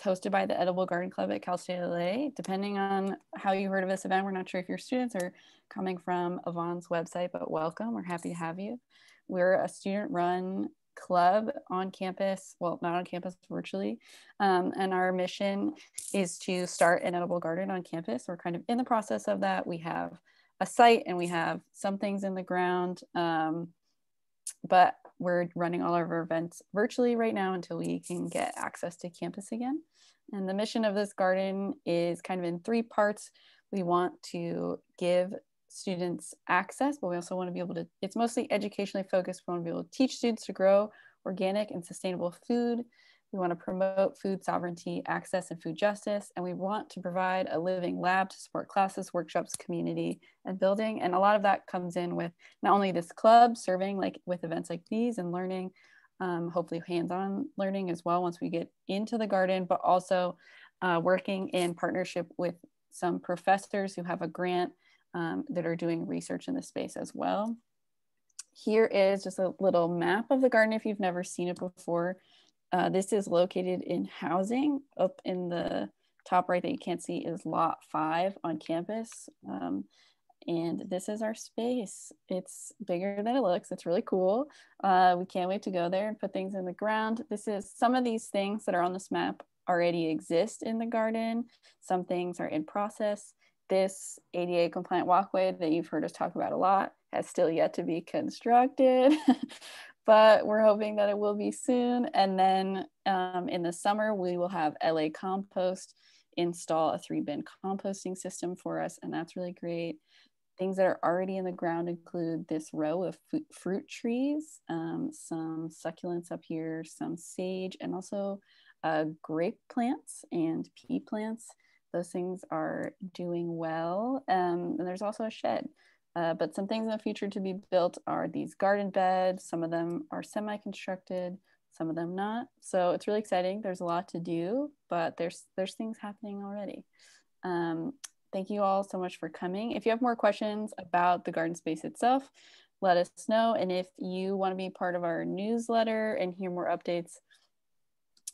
It's hosted by the Edible Garden Club at Cal State LA. Depending on how you heard of this event, we're not sure if your students are coming from Yvonne's website, but welcome. We're happy to have you. We're a student run club on campus, well, not on campus, virtually. Um, and our mission is to start an edible garden on campus. We're kind of in the process of that. We have a site and we have some things in the ground. Um, but we're running all of our events virtually right now until we can get access to campus again. And the mission of this garden is kind of in three parts. We want to give students access, but we also want to be able to, it's mostly educationally focused. We want to be able to teach students to grow organic and sustainable food. We want to promote food sovereignty, access, and food justice. And we want to provide a living lab to support classes, workshops, community, and building. And a lot of that comes in with not only this club serving like with events like these and learning, um, hopefully hands-on learning as well once we get into the garden, but also uh, working in partnership with some professors who have a grant um, that are doing research in this space as well. Here is just a little map of the garden if you've never seen it before. Uh, this is located in housing up in the top right that you can't see is lot five on campus. Um, and this is our space. It's bigger than it looks. It's really cool. Uh, we can't wait to go there and put things in the ground. This is some of these things that are on this map already exist in the garden. Some things are in process. This ADA compliant walkway that you've heard us talk about a lot has still yet to be constructed. but we're hoping that it will be soon. And then um, in the summer, we will have LA Compost install a three bin composting system for us. And that's really great. Things that are already in the ground include this row of fruit trees, um, some succulents up here, some sage, and also uh, grape plants and pea plants. Those things are doing well. Um, and there's also a shed. Uh, but some things in the future to be built are these garden beds. Some of them are semi-constructed, some of them not. So it's really exciting. There's a lot to do, but there's there's things happening already. Um, thank you all so much for coming. If you have more questions about the garden space itself, let us know. And if you want to be part of our newsletter and hear more updates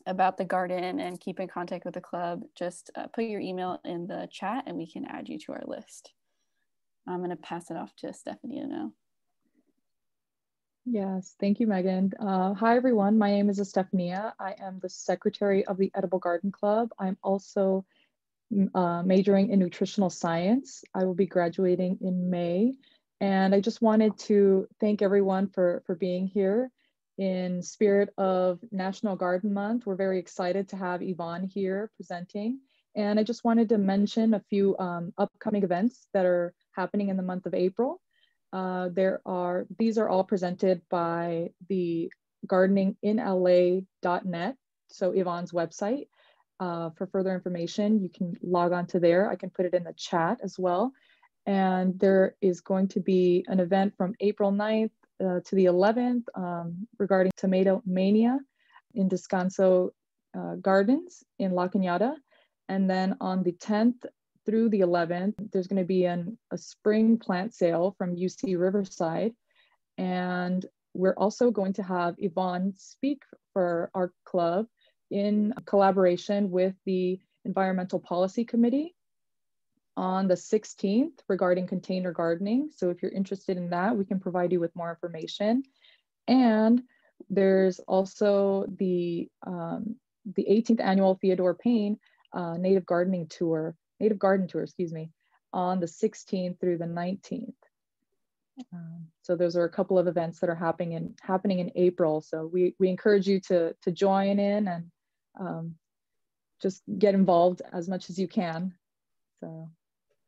about the garden and keep in contact with the club, just uh, put your email in the chat and we can add you to our list. I'm going to pass it off to Stephanie now. Yes, thank you, Megan. Uh, hi, everyone. My name is Estefania. I am the secretary of the Edible Garden Club. I'm also uh, majoring in nutritional science. I will be graduating in May. And I just wanted to thank everyone for, for being here. In spirit of National Garden Month, we're very excited to have Yvonne here presenting. And I just wanted to mention a few um, upcoming events that are happening in the month of April. Uh, there are, these are all presented by the gardeninginla.net, so Yvonne's website. Uh, for further information, you can log on to there. I can put it in the chat as well. And there is going to be an event from April 9th uh, to the 11th um, regarding Tomatomania in Descanso uh, Gardens in La Cañada. And then on the 10th through the 11th, there's going to be an, a spring plant sale from UC Riverside. And we're also going to have Yvonne speak for our club in collaboration with the Environmental Policy Committee on the 16th regarding container gardening. So if you're interested in that, we can provide you with more information. And there's also the, um, the 18th annual Theodore Payne uh, Native Gardening Tour Native Garden Tour, excuse me, on the 16th through the 19th. Um, so those are a couple of events that are happening in happening in April. So we we encourage you to to join in and um, just get involved as much as you can. So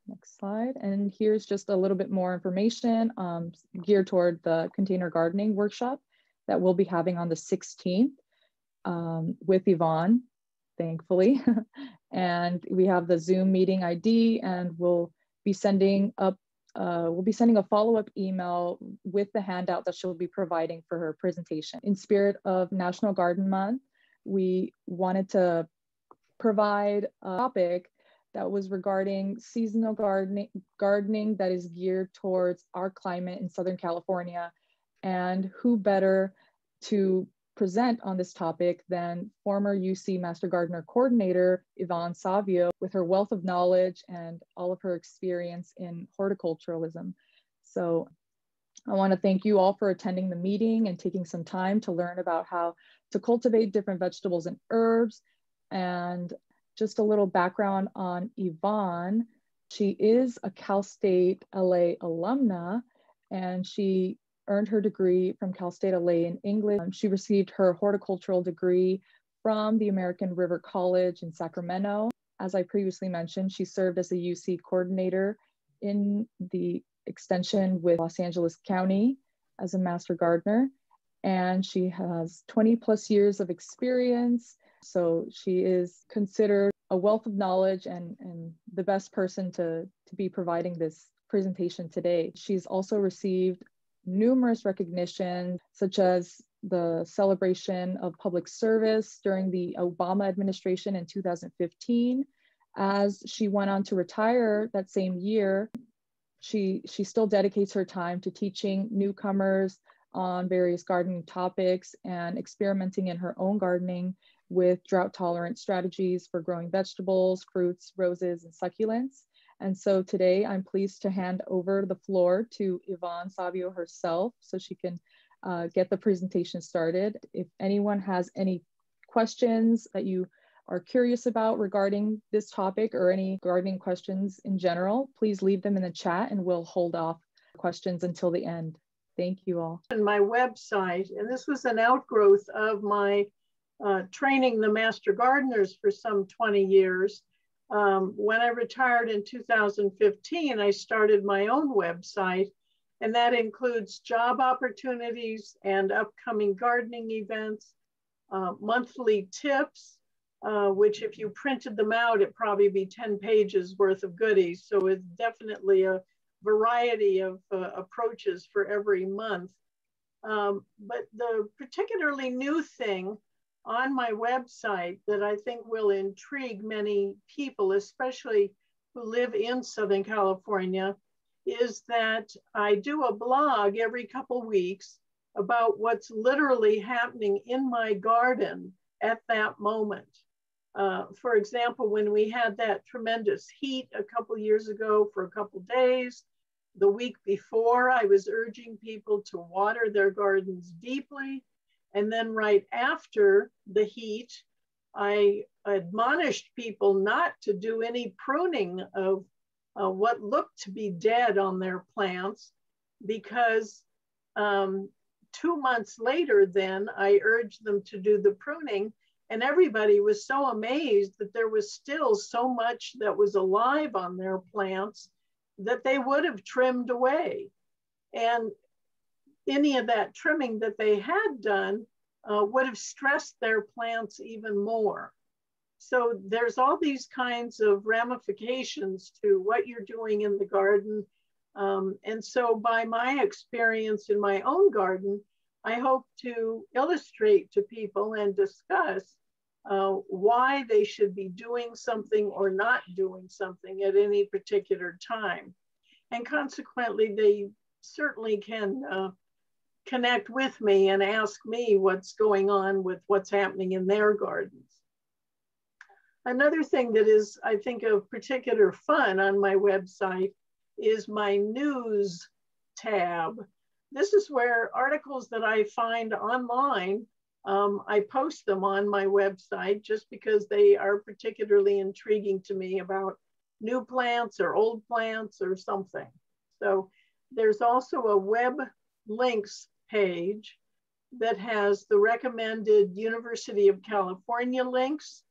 next slide. And here's just a little bit more information um, geared toward the container gardening workshop that we'll be having on the 16th um, with Yvonne thankfully. and we have the Zoom meeting ID and we'll be sending up uh, we'll be sending a follow-up email with the handout that she'll be providing for her presentation. In spirit of National Garden Month, we wanted to provide a topic that was regarding seasonal gardening, gardening that is geared towards our climate in Southern California and who better to present on this topic than former UC Master Gardener Coordinator Yvonne Savio with her wealth of knowledge and all of her experience in horticulturalism. So I want to thank you all for attending the meeting and taking some time to learn about how to cultivate different vegetables and herbs. And just a little background on Yvonne. She is a Cal State LA alumna and she earned her degree from Cal State LA in English. Um, she received her horticultural degree from the American River College in Sacramento. As I previously mentioned, she served as a UC coordinator in the extension with Los Angeles County as a master gardener. And she has 20 plus years of experience. So she is considered a wealth of knowledge and, and the best person to, to be providing this presentation today. She's also received numerous recognitions, such as the celebration of public service during the Obama administration in 2015. As she went on to retire that same year, she, she still dedicates her time to teaching newcomers on various gardening topics and experimenting in her own gardening with drought tolerant strategies for growing vegetables, fruits, roses, and succulents. And so today I'm pleased to hand over the floor to Yvonne Savio herself so she can uh, get the presentation started. If anyone has any questions that you are curious about regarding this topic or any gardening questions in general, please leave them in the chat and we'll hold off questions until the end. Thank you all. And my website, and this was an outgrowth of my uh, training the master gardeners for some 20 years. Um, when I retired in 2015, I started my own website, and that includes job opportunities and upcoming gardening events, uh, monthly tips, uh, which if you printed them out, it'd probably be 10 pages worth of goodies. So it's definitely a variety of uh, approaches for every month. Um, but the particularly new thing on my website that I think will intrigue many people, especially who live in Southern California, is that I do a blog every couple weeks about what's literally happening in my garden at that moment. Uh, for example, when we had that tremendous heat a couple years ago for a couple days, the week before, I was urging people to water their gardens deeply and then right after the heat, I admonished people not to do any pruning of uh, what looked to be dead on their plants because um, two months later, then I urged them to do the pruning. And everybody was so amazed that there was still so much that was alive on their plants that they would have trimmed away. And any of that trimming that they had done uh, would have stressed their plants even more. So there's all these kinds of ramifications to what you're doing in the garden. Um, and so by my experience in my own garden, I hope to illustrate to people and discuss uh, why they should be doing something or not doing something at any particular time. And consequently, they certainly can uh, connect with me and ask me what's going on with what's happening in their gardens. Another thing that is, I think, of particular fun on my website is my news tab. This is where articles that I find online, um, I post them on my website just because they are particularly intriguing to me about new plants or old plants or something. So there's also a web links page that has the recommended University of California links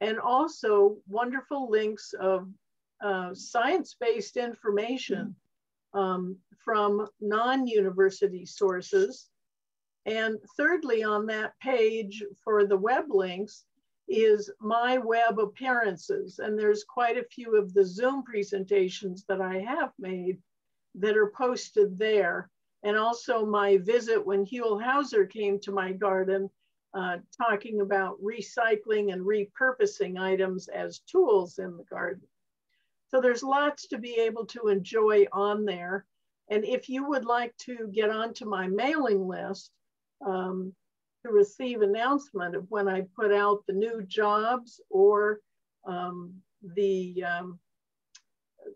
and also wonderful links of uh, science-based information um, from non-university sources. And thirdly, on that page for the web links is my web appearances. And there's quite a few of the Zoom presentations that I have made that are posted there and also my visit when Huell Howser came to my garden, uh, talking about recycling and repurposing items as tools in the garden. So there's lots to be able to enjoy on there. And if you would like to get onto my mailing list, um, to receive announcement of when I put out the new jobs or um, the um,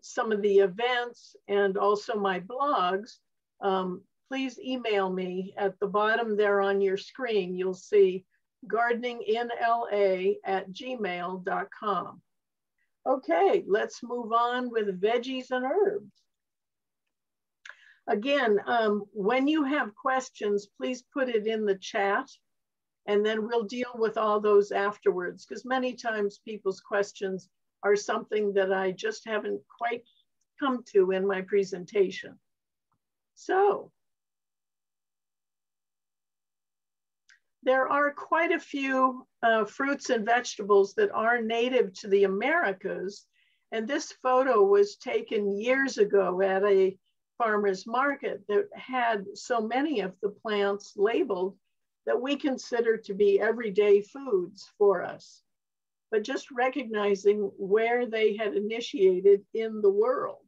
some of the events and also my blogs, um, please email me at the bottom there on your screen. You'll see gardeninginla at gmail.com. Okay, let's move on with veggies and herbs. Again, um, when you have questions, please put it in the chat and then we'll deal with all those afterwards because many times people's questions are something that I just haven't quite come to in my presentation. So there are quite a few uh, fruits and vegetables that are native to the Americas. And this photo was taken years ago at a farmer's market that had so many of the plants labeled that we consider to be everyday foods for us. But just recognizing where they had initiated in the world.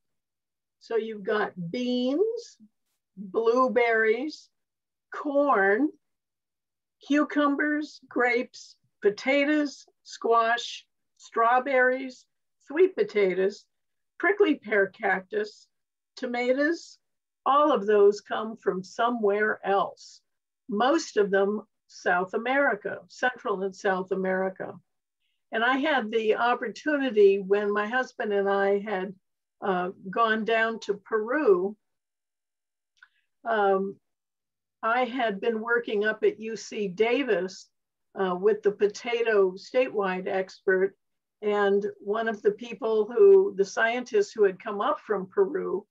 So you've got beans, blueberries, corn, cucumbers, grapes, potatoes, squash, strawberries, sweet potatoes, prickly pear cactus, tomatoes, all of those come from somewhere else. Most of them South America, Central and South America. And I had the opportunity when my husband and I had uh, gone down to Peru. Um, I had been working up at UC Davis uh, with the potato statewide expert. And one of the people who, the scientists who had come up from Peru,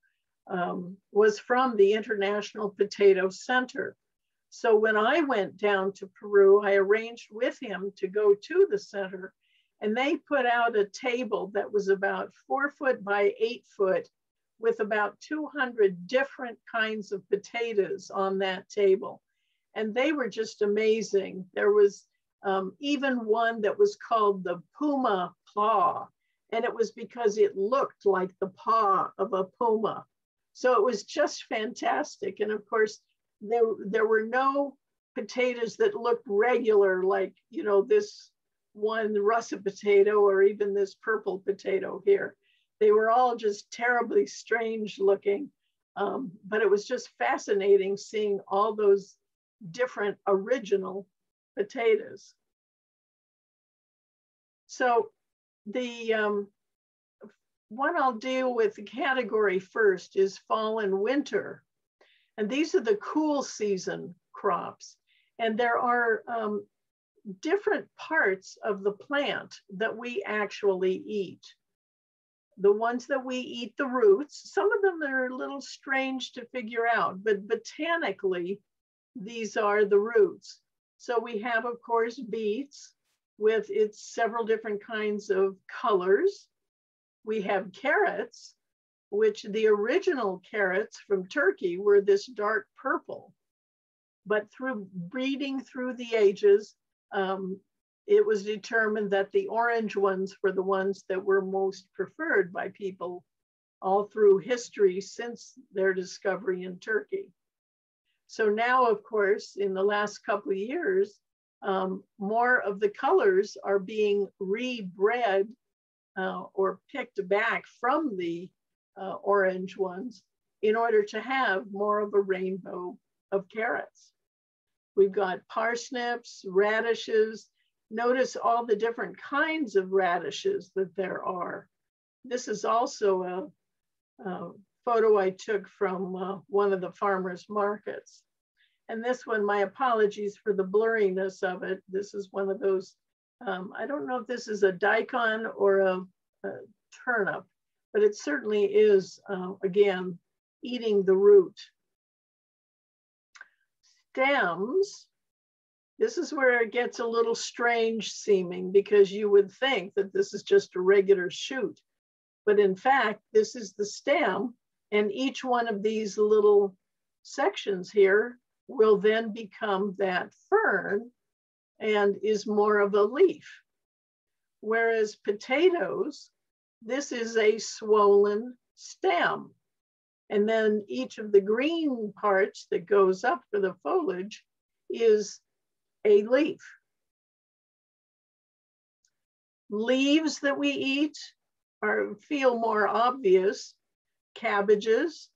um, was from the International Potato Center. So when I went down to Peru, I arranged with him to go to the center and they put out a table that was about four foot by eight foot with about 200 different kinds of potatoes on that table. And they were just amazing. There was um, even one that was called the Puma Paw, and it was because it looked like the paw of a puma. So it was just fantastic. And of course, there, there were no potatoes that looked regular, like, you know, this one russet potato or even this purple potato here. They were all just terribly strange looking, um, but it was just fascinating seeing all those different original potatoes. So the um, one I'll deal with the category first is fall and winter. And these are the cool season crops. And there are um, different parts of the plant that we actually eat the ones that we eat the roots, some of them are a little strange to figure out, but botanically, these are the roots. So we have, of course, beets with its several different kinds of colors. We have carrots, which the original carrots from Turkey were this dark purple. But through breeding through the ages, um, it was determined that the orange ones were the ones that were most preferred by people all through history since their discovery in Turkey. So now, of course, in the last couple of years, um, more of the colors are being rebred uh, or picked back from the uh, orange ones in order to have more of a rainbow of carrots. We've got parsnips, radishes, Notice all the different kinds of radishes that there are. This is also a, a photo I took from uh, one of the farmers markets. And this one, my apologies for the blurriness of it. This is one of those, um, I don't know if this is a daikon or a, a turnip, but it certainly is, uh, again, eating the root. Stems this is where it gets a little strange seeming because you would think that this is just a regular shoot. But in fact, this is the stem and each one of these little sections here will then become that fern and is more of a leaf. Whereas potatoes, this is a swollen stem. And then each of the green parts that goes up for the foliage is a leaf. Leaves that we eat are feel more obvious. Cabbages,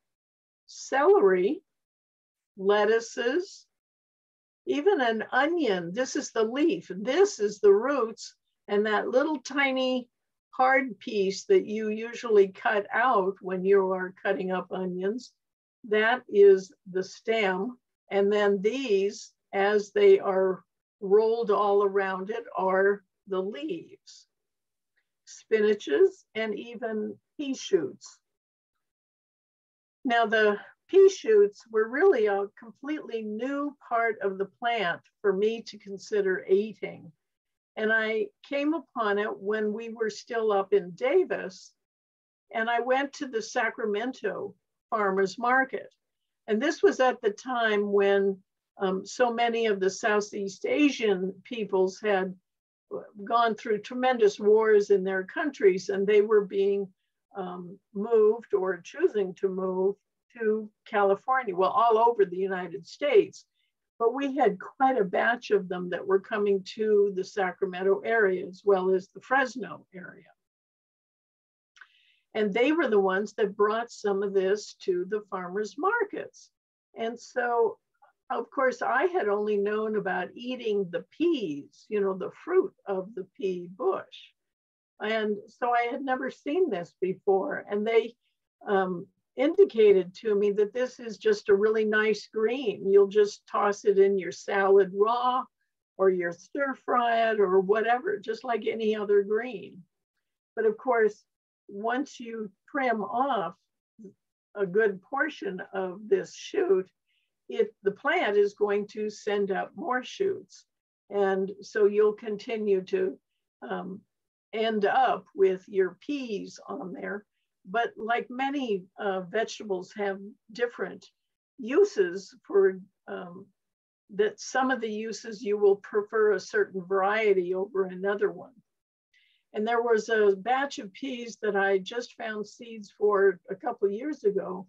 celery, lettuces, even an onion. This is the leaf. This is the roots. And that little tiny hard piece that you usually cut out when you are cutting up onions, that is the stem. And then these, as they are rolled all around it, are the leaves, spinaches, and even pea shoots. Now the pea shoots were really a completely new part of the plant for me to consider eating. And I came upon it when we were still up in Davis. And I went to the Sacramento farmers market. And this was at the time when um, so many of the Southeast Asian peoples had gone through tremendous wars in their countries and they were being um, moved or choosing to move to California, well, all over the United States. But we had quite a batch of them that were coming to the Sacramento area as well as the Fresno area. And they were the ones that brought some of this to the farmers markets. And so, of course, I had only known about eating the peas, you know, the fruit of the pea bush. And so I had never seen this before. And they um, indicated to me that this is just a really nice green. You'll just toss it in your salad raw or your stir fry it or whatever, just like any other green. But of course, once you trim off a good portion of this shoot, it, the plant is going to send up more shoots. And so you'll continue to um, end up with your peas on there but like many uh, vegetables have different uses for um, that some of the uses you will prefer a certain variety over another one. And there was a batch of peas that I just found seeds for a couple years ago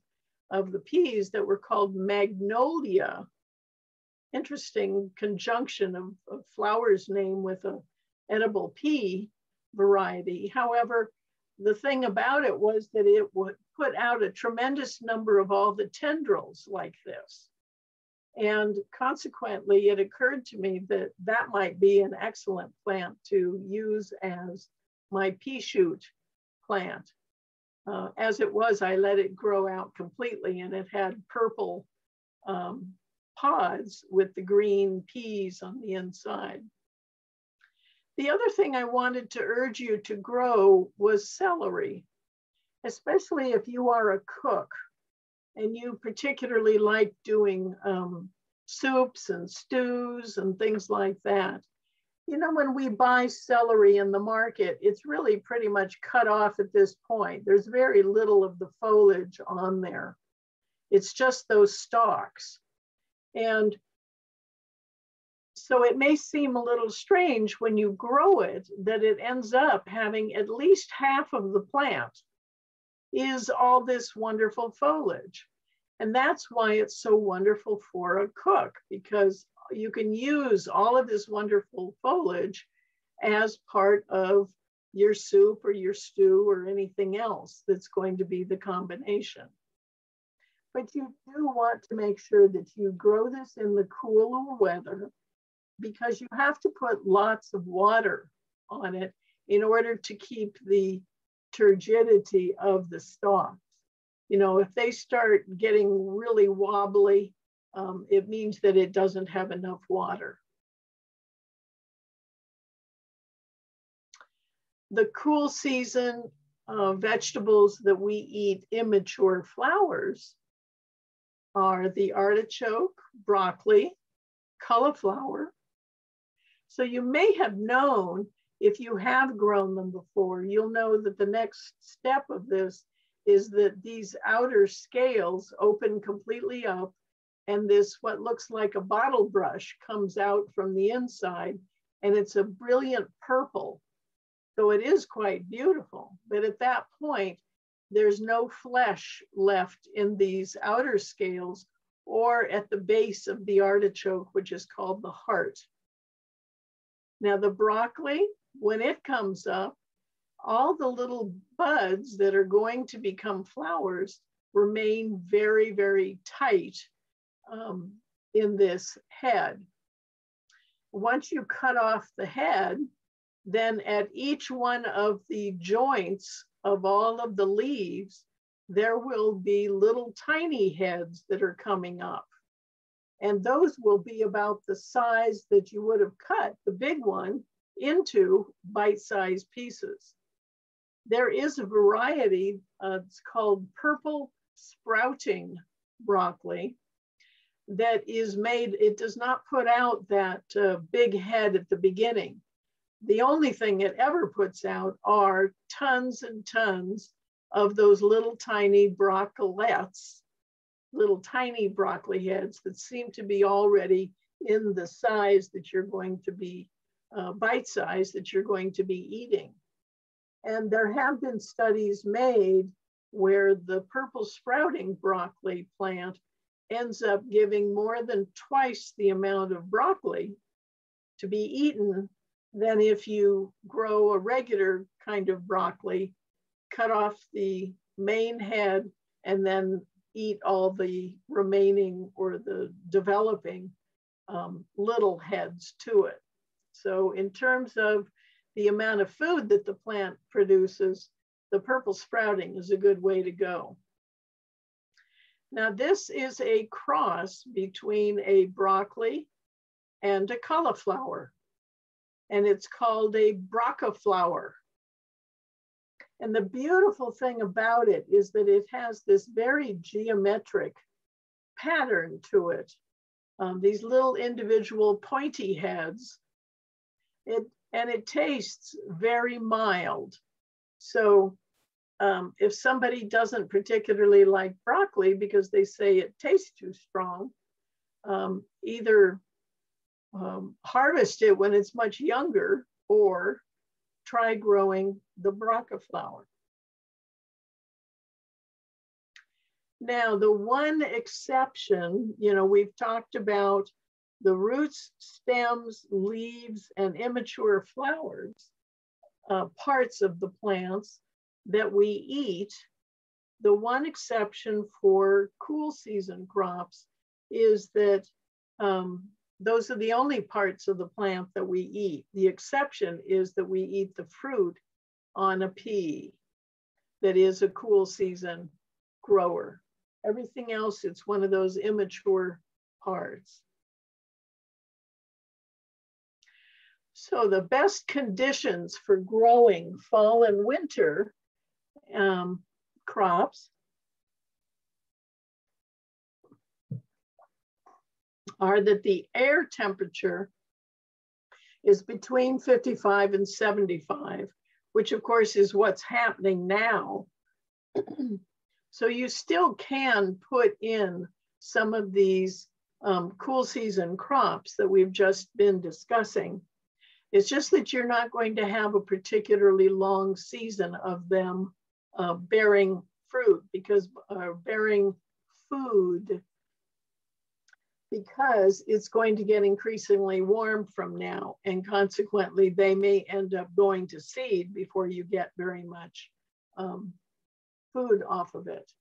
of the peas that were called magnolia. Interesting conjunction of, of flowers name with a edible pea variety. However, the thing about it was that it would put out a tremendous number of all the tendrils like this. And consequently, it occurred to me that that might be an excellent plant to use as my pea shoot plant. Uh, as it was, I let it grow out completely and it had purple um, pods with the green peas on the inside. The other thing I wanted to urge you to grow was celery, especially if you are a cook and you particularly like doing um, soups and stews and things like that. You know, when we buy celery in the market, it's really pretty much cut off at this point. There's very little of the foliage on there. It's just those stalks. And so it may seem a little strange when you grow it that it ends up having at least half of the plant is all this wonderful foliage. And that's why it's so wonderful for a cook because you can use all of this wonderful foliage as part of your soup or your stew or anything else that's going to be the combination. But you do want to make sure that you grow this in the cooler weather because you have to put lots of water on it in order to keep the turgidity of the stalks. You know, if they start getting really wobbly, um, it means that it doesn't have enough water. The cool season uh, vegetables that we eat immature flowers are the artichoke, broccoli, cauliflower, so you may have known if you have grown them before, you'll know that the next step of this is that these outer scales open completely up and this what looks like a bottle brush comes out from the inside and it's a brilliant purple. So it is quite beautiful. But at that point, there's no flesh left in these outer scales or at the base of the artichoke, which is called the heart. Now the broccoli, when it comes up, all the little buds that are going to become flowers remain very, very tight um, in this head. Once you cut off the head, then at each one of the joints of all of the leaves, there will be little tiny heads that are coming up. And those will be about the size that you would have cut the big one into bite-sized pieces. There is a variety, uh, it's called purple sprouting broccoli that is made, it does not put out that uh, big head at the beginning. The only thing it ever puts out are tons and tons of those little tiny broccolettes, little tiny broccoli heads that seem to be already in the size that you're going to be, uh, bite size that you're going to be eating. And there have been studies made where the purple sprouting broccoli plant ends up giving more than twice the amount of broccoli to be eaten than if you grow a regular kind of broccoli cut off the main head and then eat all the remaining or the developing um, little heads to it. So in terms of the amount of food that the plant produces, the purple sprouting is a good way to go. Now this is a cross between a broccoli and a cauliflower, and it's called a broccoflower. And the beautiful thing about it is that it has this very geometric pattern to it. Um, these little individual pointy heads. It, and it tastes very mild. So um, if somebody doesn't particularly like broccoli because they say it tastes too strong, um, either um, harvest it when it's much younger or try growing the broccoflower. Now, the one exception, you know, we've talked about the roots, stems, leaves, and immature flowers, uh, parts of the plants that we eat. The one exception for cool season crops is that um, those are the only parts of the plant that we eat. The exception is that we eat the fruit on a pea that is a cool season grower. Everything else, it's one of those immature parts. So the best conditions for growing fall and winter um, crops are that the air temperature is between 55 and 75, which of course is what's happening now. so you still can put in some of these um, cool season crops that we've just been discussing. It's just that you're not going to have a particularly long season of them uh, bearing fruit because uh, bearing food because it's going to get increasingly warm from now. And consequently, they may end up going to seed before you get very much um, food off of it.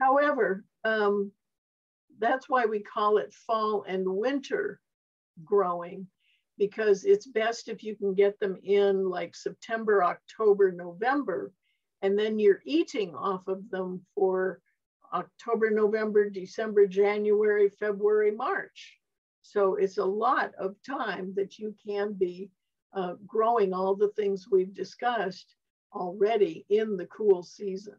However, um, that's why we call it fall and winter growing because it's best if you can get them in like September, October, November, and then you're eating off of them for October, November, December, January, February, March. So it's a lot of time that you can be uh, growing all the things we've discussed already in the cool season.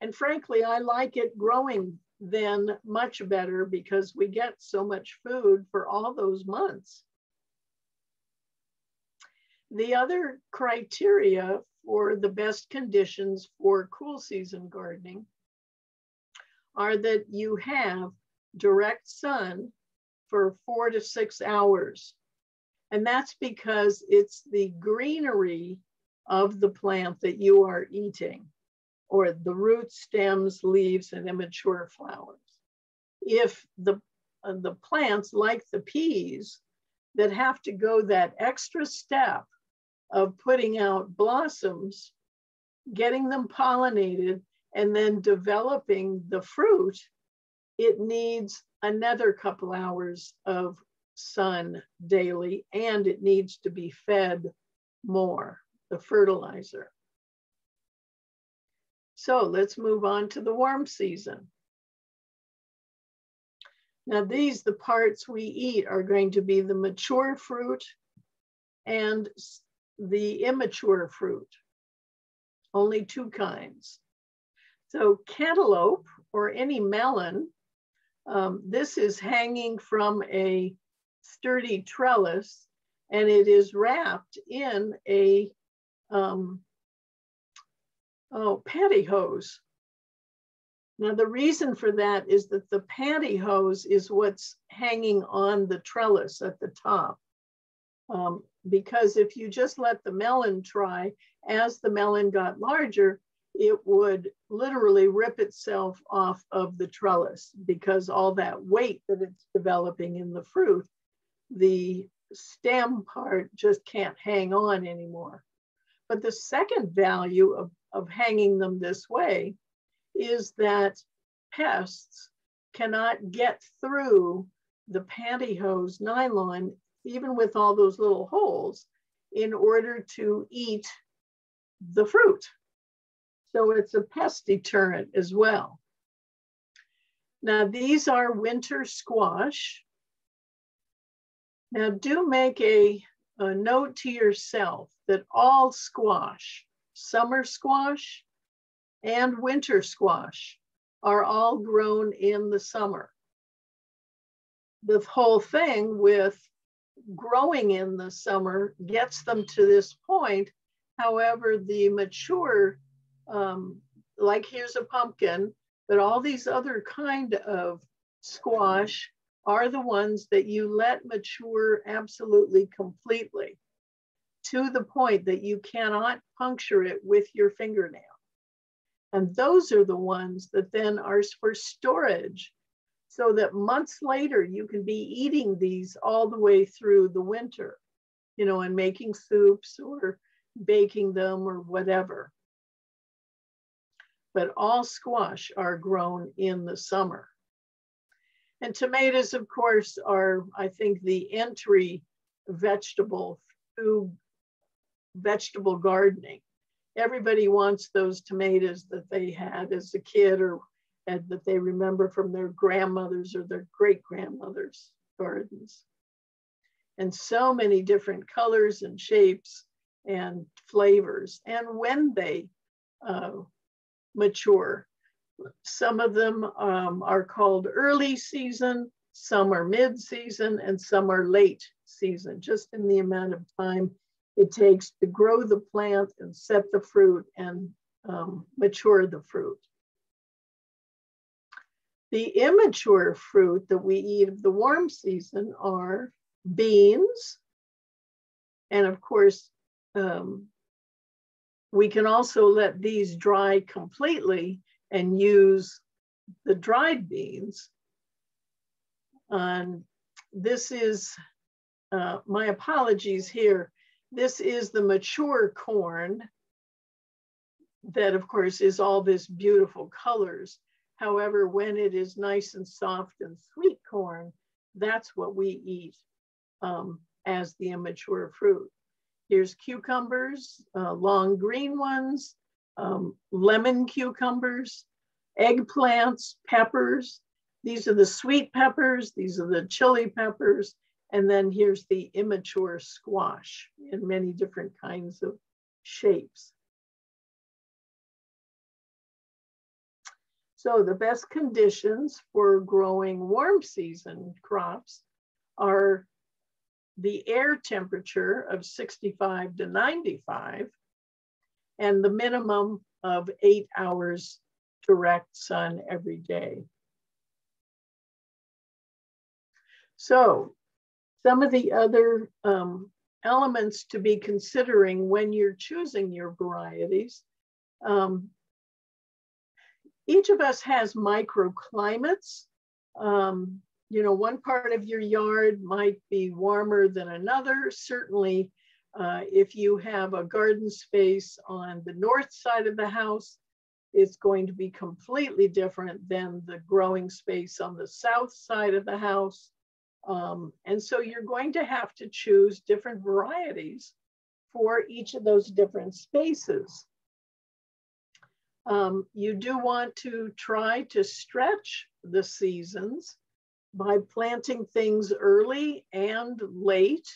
And frankly, I like it growing then much better because we get so much food for all those months. The other criteria for the best conditions for cool season gardening are that you have direct sun for four to six hours. And that's because it's the greenery of the plant that you are eating, or the roots, stems, leaves, and immature flowers. If the, uh, the plants, like the peas, that have to go that extra step of putting out blossoms, getting them pollinated, and then developing the fruit, it needs another couple hours of sun daily and it needs to be fed more, the fertilizer. So let's move on to the warm season. Now these, the parts we eat are going to be the mature fruit and the immature fruit, only two kinds. So cantaloupe or any melon, um, this is hanging from a sturdy trellis and it is wrapped in a um, oh, pantyhose. Now the reason for that is that the pantyhose is what's hanging on the trellis at the top. Um, because if you just let the melon try, as the melon got larger, it would literally rip itself off of the trellis because all that weight that it's developing in the fruit, the stem part just can't hang on anymore. But the second value of, of hanging them this way is that pests cannot get through the pantyhose nylon, even with all those little holes, in order to eat the fruit. So it's a pest deterrent as well. Now these are winter squash. Now do make a, a note to yourself that all squash, summer squash and winter squash are all grown in the summer. The whole thing with growing in the summer gets them to this point. However, the mature, um, like here's a pumpkin, but all these other kind of squash are the ones that you let mature absolutely completely to the point that you cannot puncture it with your fingernail. And those are the ones that then are for storage so that months later you can be eating these all the way through the winter, you know, and making soups or baking them or whatever. But all squash are grown in the summer. And tomatoes, of course, are, I think, the entry vegetable through vegetable gardening. Everybody wants those tomatoes that they had as a kid or that they remember from their grandmothers or their great grandmothers' gardens. And so many different colors and shapes and flavors. And when they uh, mature, some of them um, are called early season, some are mid season, and some are late season, just in the amount of time it takes to grow the plant and set the fruit and um, mature the fruit. The immature fruit that we eat of the warm season are beans. And of course, um, we can also let these dry completely and use the dried beans. And this is, uh, my apologies here, this is the mature corn that of course is all this beautiful colors. However, when it is nice and soft and sweet corn, that's what we eat um, as the immature fruit. Here's cucumbers, uh, long green ones, um, lemon cucumbers, eggplants, peppers. These are the sweet peppers. These are the chili peppers. And then here's the immature squash in many different kinds of shapes. So the best conditions for growing warm season crops are the air temperature of 65 to 95 and the minimum of eight hours direct sun every day. So some of the other um, elements to be considering when you're choosing your varieties. Um, each of us has microclimates. Um, you know, one part of your yard might be warmer than another. Certainly, uh, if you have a garden space on the north side of the house, it's going to be completely different than the growing space on the south side of the house. Um, and so you're going to have to choose different varieties for each of those different spaces. Um, you do want to try to stretch the seasons by planting things early and late,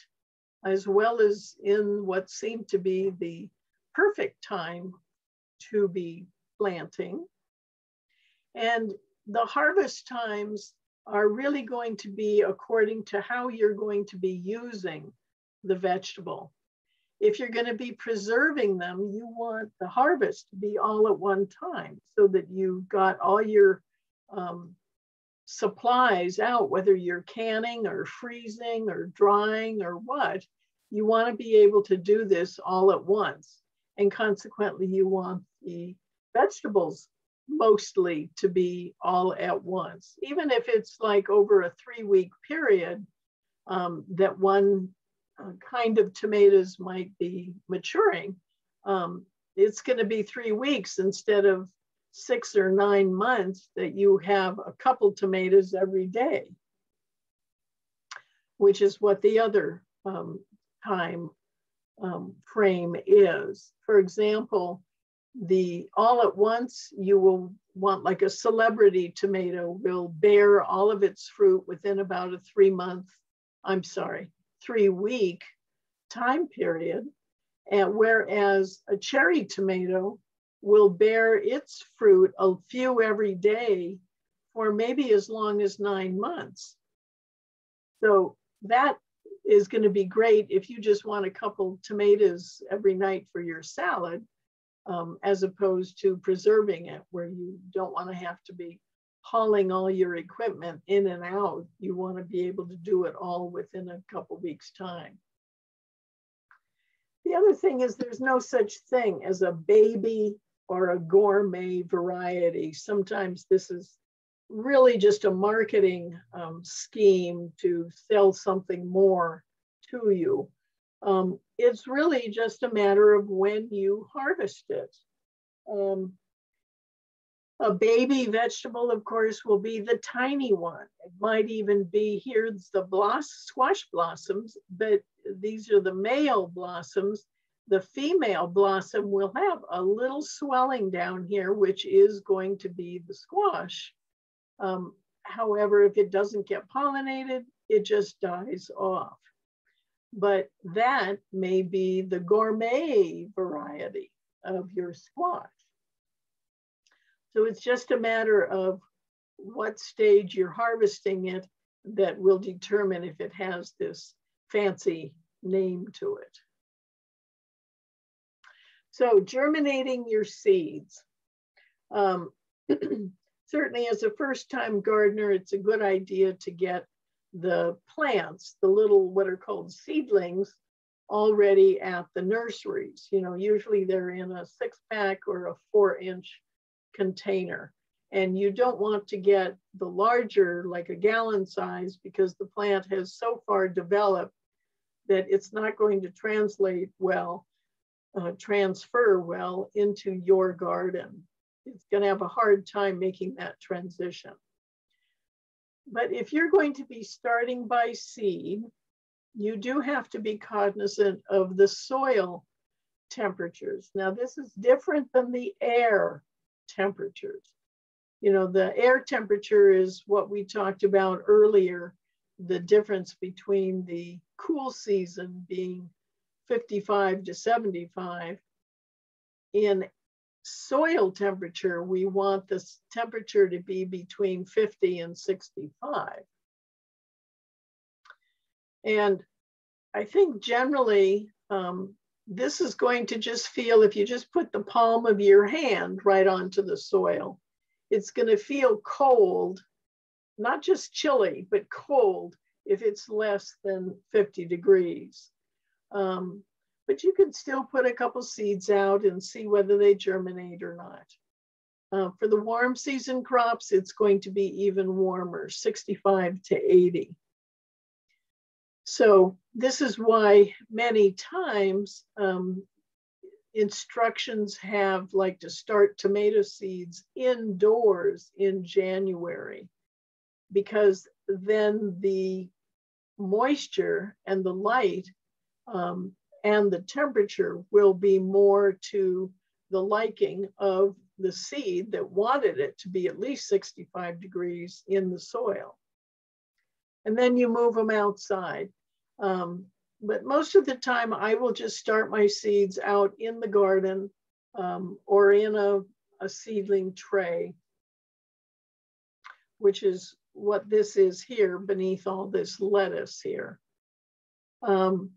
as well as in what seemed to be the perfect time to be planting. And the harvest times are really going to be according to how you're going to be using the vegetable. If you're going to be preserving them, you want the harvest to be all at one time so that you've got all your um, supplies out, whether you're canning or freezing or drying or what. You want to be able to do this all at once. And consequently, you want the vegetables mostly to be all at once. Even if it's like over a three week period, um, that one kind of tomatoes might be maturing, um, it's going to be three weeks instead of six or nine months that you have a couple tomatoes every day, which is what the other um, time um, frame is. For example, the all at once, you will want like a celebrity tomato will bear all of its fruit within about a three month, I'm sorry, three week time period. And whereas a cherry tomato will bear its fruit a few every day for maybe as long as nine months. So that is going to be great if you just want a couple tomatoes every night for your salad um, as opposed to preserving it where you don't want to have to be hauling all your equipment in and out. You want to be able to do it all within a couple weeks time. The other thing is there's no such thing as a baby or a gourmet variety. Sometimes this is really just a marketing um, scheme to sell something more to you. Um, it's really just a matter of when you harvest it. Um, a baby vegetable, of course, will be the tiny one. It might even be here's the bloss squash blossoms, but these are the male blossoms. The female blossom will have a little swelling down here, which is going to be the squash. Um, however, if it doesn't get pollinated, it just dies off but that may be the gourmet variety of your squash. So it's just a matter of what stage you're harvesting it that will determine if it has this fancy name to it. So germinating your seeds. Um, certainly as a first time gardener, it's a good idea to get the plants, the little what are called seedlings, already at the nurseries. You know, usually they're in a six pack or a four inch container. And you don't want to get the larger, like a gallon size, because the plant has so far developed that it's not going to translate well, uh, transfer well into your garden. It's going to have a hard time making that transition. But if you're going to be starting by seed, you do have to be cognizant of the soil temperatures. Now, this is different than the air temperatures. You know, the air temperature is what we talked about earlier, the difference between the cool season being 55 to 75. In soil temperature, we want this temperature to be between 50 and 65. And I think generally, um, this is going to just feel, if you just put the palm of your hand right onto the soil, it's going to feel cold, not just chilly, but cold if it's less than 50 degrees. Um, but you can still put a couple seeds out and see whether they germinate or not. Uh, for the warm season crops, it's going to be even warmer, 65 to 80. So this is why many times um, instructions have like to start tomato seeds indoors in January because then the moisture and the light um, and the temperature will be more to the liking of the seed that wanted it to be at least 65 degrees in the soil. And then you move them outside. Um, but most of the time I will just start my seeds out in the garden um, or in a, a seedling tray, which is what this is here beneath all this lettuce here. Um,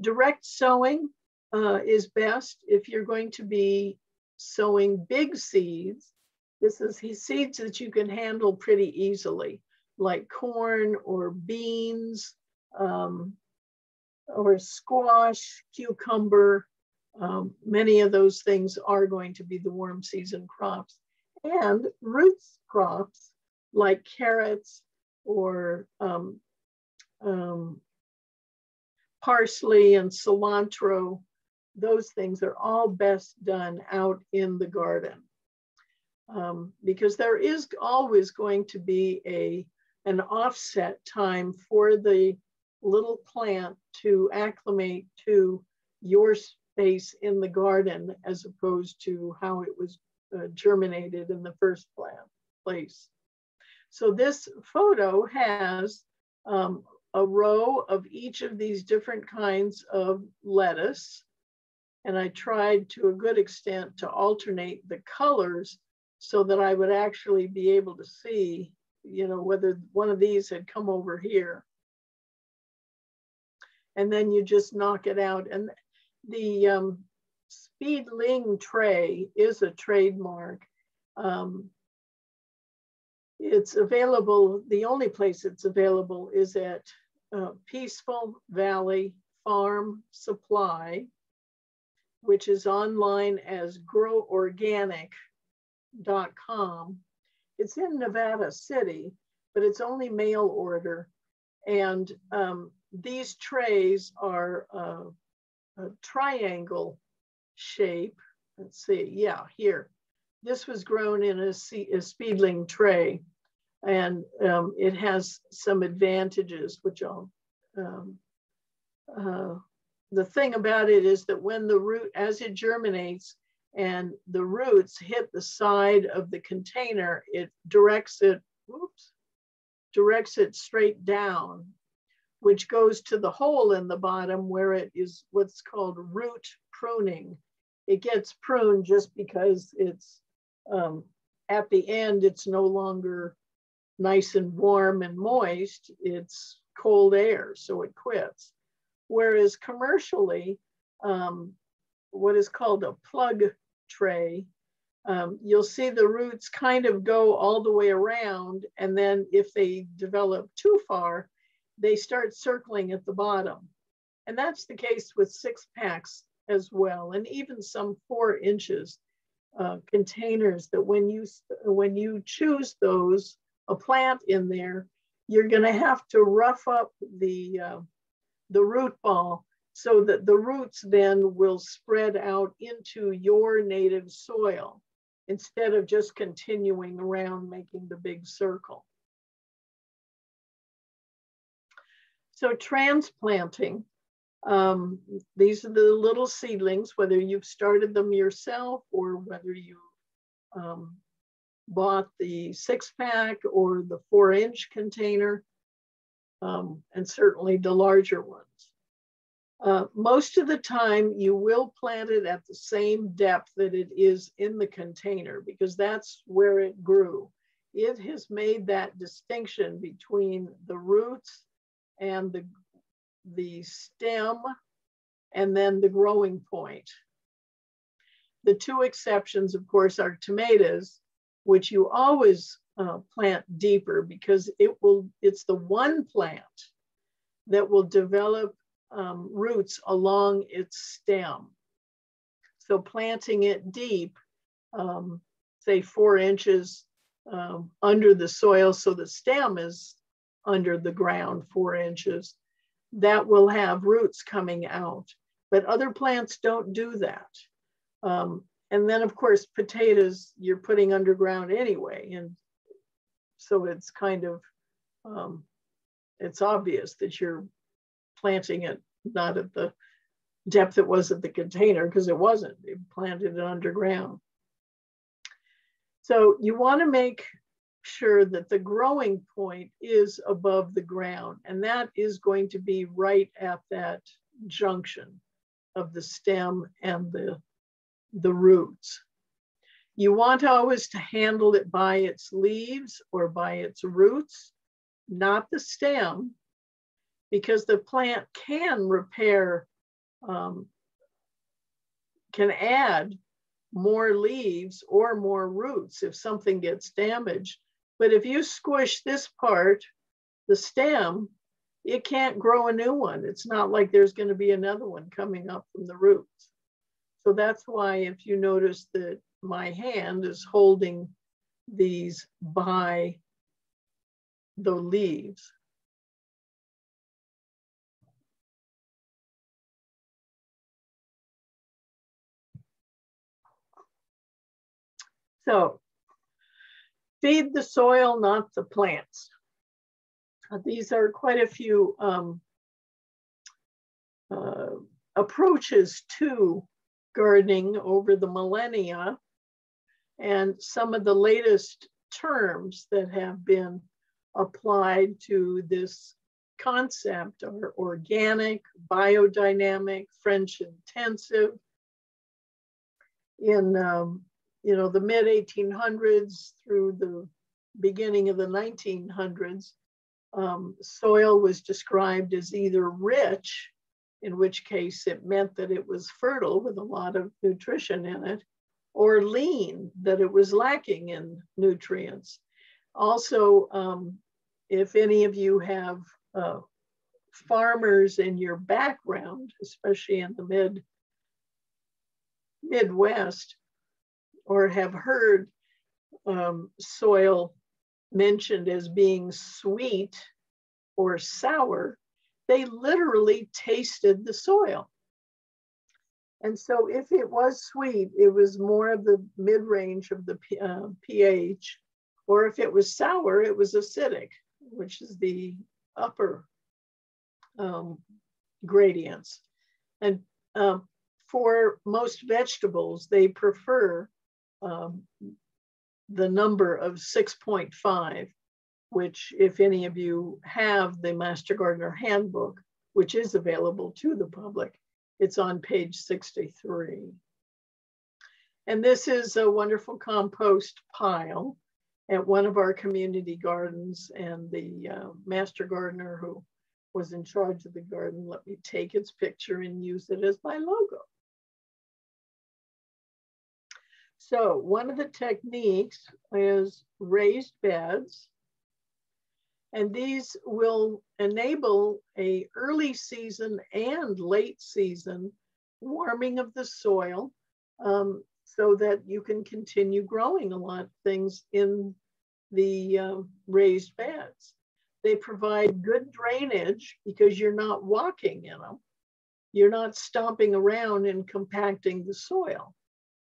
direct sowing uh, is best if you're going to be sowing big seeds. This is seeds that you can handle pretty easily, like corn or beans, um, or squash, cucumber. Um, many of those things are going to be the warm season crops. And roots crops like carrots or um, um, parsley and cilantro, those things are all best done out in the garden. Um, because there is always going to be a, an offset time for the little plant to acclimate to your space in the garden as opposed to how it was uh, germinated in the first plant place. So this photo has um, a row of each of these different kinds of lettuce. And I tried to a good extent to alternate the colors so that I would actually be able to see, you know, whether one of these had come over here. And then you just knock it out. And the um, Speedling tray is a trademark. Um, it's available, the only place it's available is at uh, Peaceful Valley Farm Supply, which is online as groworganic.com. It's in Nevada City, but it's only mail order. And um, these trays are uh, a triangle shape. Let's see, yeah, here. This was grown in a, a speedling tray and um, it has some advantages, which I'll, um, uh, the thing about it is that when the root, as it germinates and the roots hit the side of the container, it directs it, whoops, directs it straight down, which goes to the hole in the bottom where it is what's called root pruning. It gets pruned just because it's um, at the end, it's no longer nice and warm and moist, it's cold air, so it quits. Whereas commercially, um, what is called a plug tray, um, you'll see the roots kind of go all the way around. And then if they develop too far, they start circling at the bottom. And that's the case with six packs as well. And even some four inches uh, containers that when you, when you choose those, a plant in there, you're going to have to rough up the, uh, the root ball so that the roots then will spread out into your native soil instead of just continuing around making the big circle. So transplanting, um, these are the little seedlings, whether you've started them yourself or whether you um, bought the six pack or the four inch container, um, and certainly the larger ones. Uh, most of the time, you will plant it at the same depth that it is in the container because that's where it grew. It has made that distinction between the roots and the, the stem and then the growing point. The two exceptions, of course, are tomatoes, which you always uh, plant deeper because it will, it's the one plant that will develop um, roots along its stem. So planting it deep um, say four inches um, under the soil, so the stem is under the ground four inches, that will have roots coming out. But other plants don't do that. Um, and then of course, potatoes you're putting underground anyway. And so it's kind of, um, it's obvious that you're planting it not at the depth it was at the container because it wasn't, you planted it underground. So you wanna make sure that the growing point is above the ground and that is going to be right at that junction of the stem and the, the roots. You want always to handle it by its leaves or by its roots, not the stem, because the plant can repair, um, can add more leaves or more roots if something gets damaged. But if you squish this part, the stem, it can't grow a new one. It's not like there's going to be another one coming up from the roots. So that's why if you notice that my hand is holding these by the leaves. So feed the soil, not the plants. Uh, these are quite a few um, uh, approaches to gardening over the millennia and some of the latest terms that have been applied to this concept are organic, biodynamic, French intensive. In um, you know the mid 1800s through the beginning of the 1900s, um, soil was described as either rich, in which case it meant that it was fertile with a lot of nutrition in it, or lean, that it was lacking in nutrients. Also, um, if any of you have uh, farmers in your background, especially in the mid Midwest, or have heard um, soil mentioned as being sweet or sour, they literally tasted the soil. And so if it was sweet, it was more of the mid-range of the uh, pH, or if it was sour, it was acidic, which is the upper um, gradients. And uh, for most vegetables, they prefer um, the number of 6.5, which if any of you have the Master Gardener Handbook, which is available to the public, it's on page 63. And this is a wonderful compost pile at one of our community gardens and the uh, master gardener who was in charge of the garden let me take its picture and use it as my logo. So one of the techniques is raised beds. And these will enable a early season and late season warming of the soil um, so that you can continue growing a lot of things in the uh, raised beds. They provide good drainage because you're not walking in them. You're not stomping around and compacting the soil.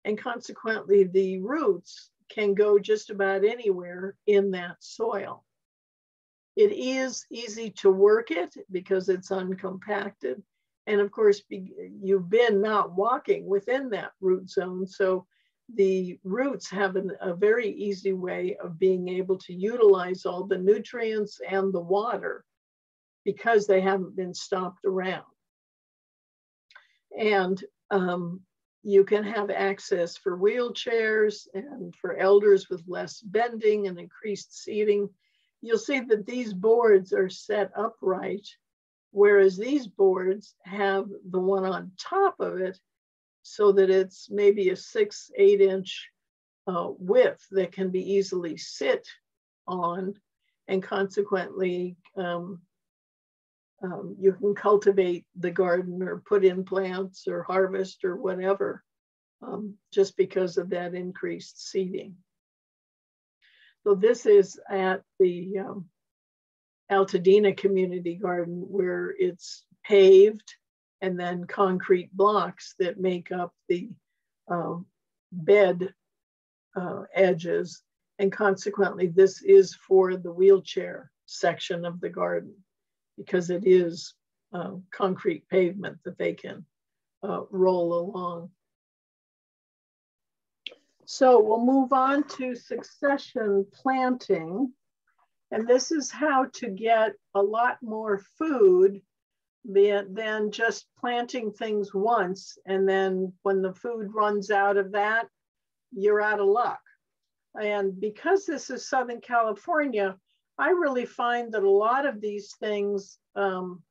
And consequently, the roots can go just about anywhere in that soil. It is easy to work it because it's uncompacted. And of course, you've been not walking within that root zone. So the roots have an, a very easy way of being able to utilize all the nutrients and the water because they haven't been stopped around. And um, you can have access for wheelchairs and for elders with less bending and increased seating. You'll see that these boards are set upright, whereas these boards have the one on top of it so that it's maybe a six, eight inch uh, width that can be easily sit on and consequently um, um, you can cultivate the garden or put in plants or harvest or whatever um, just because of that increased seeding. So this is at the um, Altadena Community Garden where it's paved and then concrete blocks that make up the uh, bed uh, edges. And consequently, this is for the wheelchair section of the garden because it is uh, concrete pavement that they can uh, roll along. So we'll move on to succession planting. And this is how to get a lot more food than just planting things once. And then when the food runs out of that, you're out of luck. And because this is Southern California, I really find that a lot of these things, um,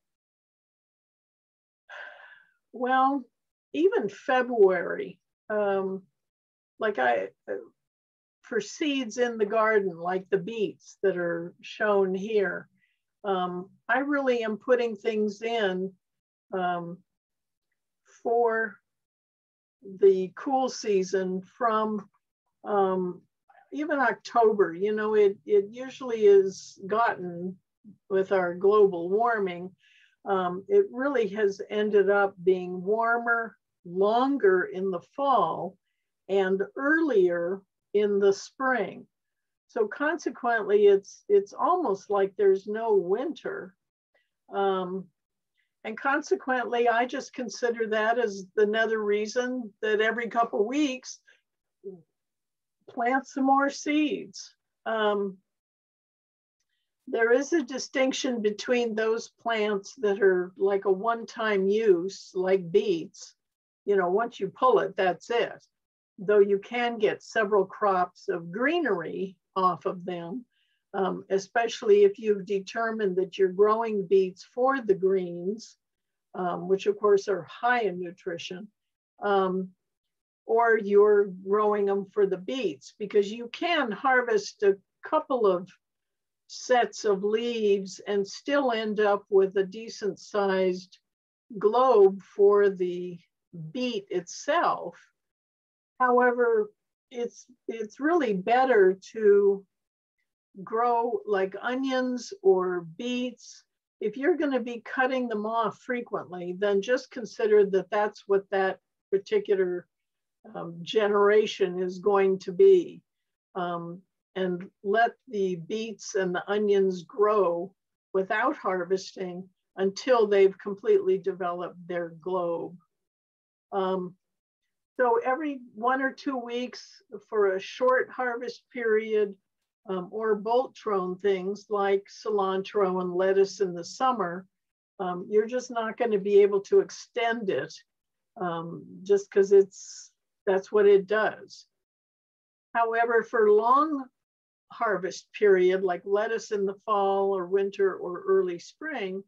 well, even February, um, like I, for seeds in the garden, like the beets that are shown here, um, I really am putting things in um, for the cool season from um, even October. You know, it, it usually is gotten with our global warming. Um, it really has ended up being warmer, longer in the fall, and earlier in the spring. So consequently, it's it's almost like there's no winter. Um, and consequently, I just consider that as another reason that every couple weeks, plant some more seeds. Um, there is a distinction between those plants that are like a one-time use, like beets. You know, once you pull it, that's it though you can get several crops of greenery off of them, um, especially if you've determined that you're growing beets for the greens, um, which of course are high in nutrition, um, or you're growing them for the beets because you can harvest a couple of sets of leaves and still end up with a decent sized globe for the beet itself However, it's it's really better to grow like onions or beets. If you're going to be cutting them off frequently, then just consider that that's what that particular um, generation is going to be. Um, and let the beets and the onions grow without harvesting until they've completely developed their globe. Um, so every one or two weeks for a short harvest period um, or bolt thrown things like cilantro and lettuce in the summer, um, you're just not going to be able to extend it um, just because it's that's what it does. However, for long harvest period like lettuce in the fall or winter or early spring,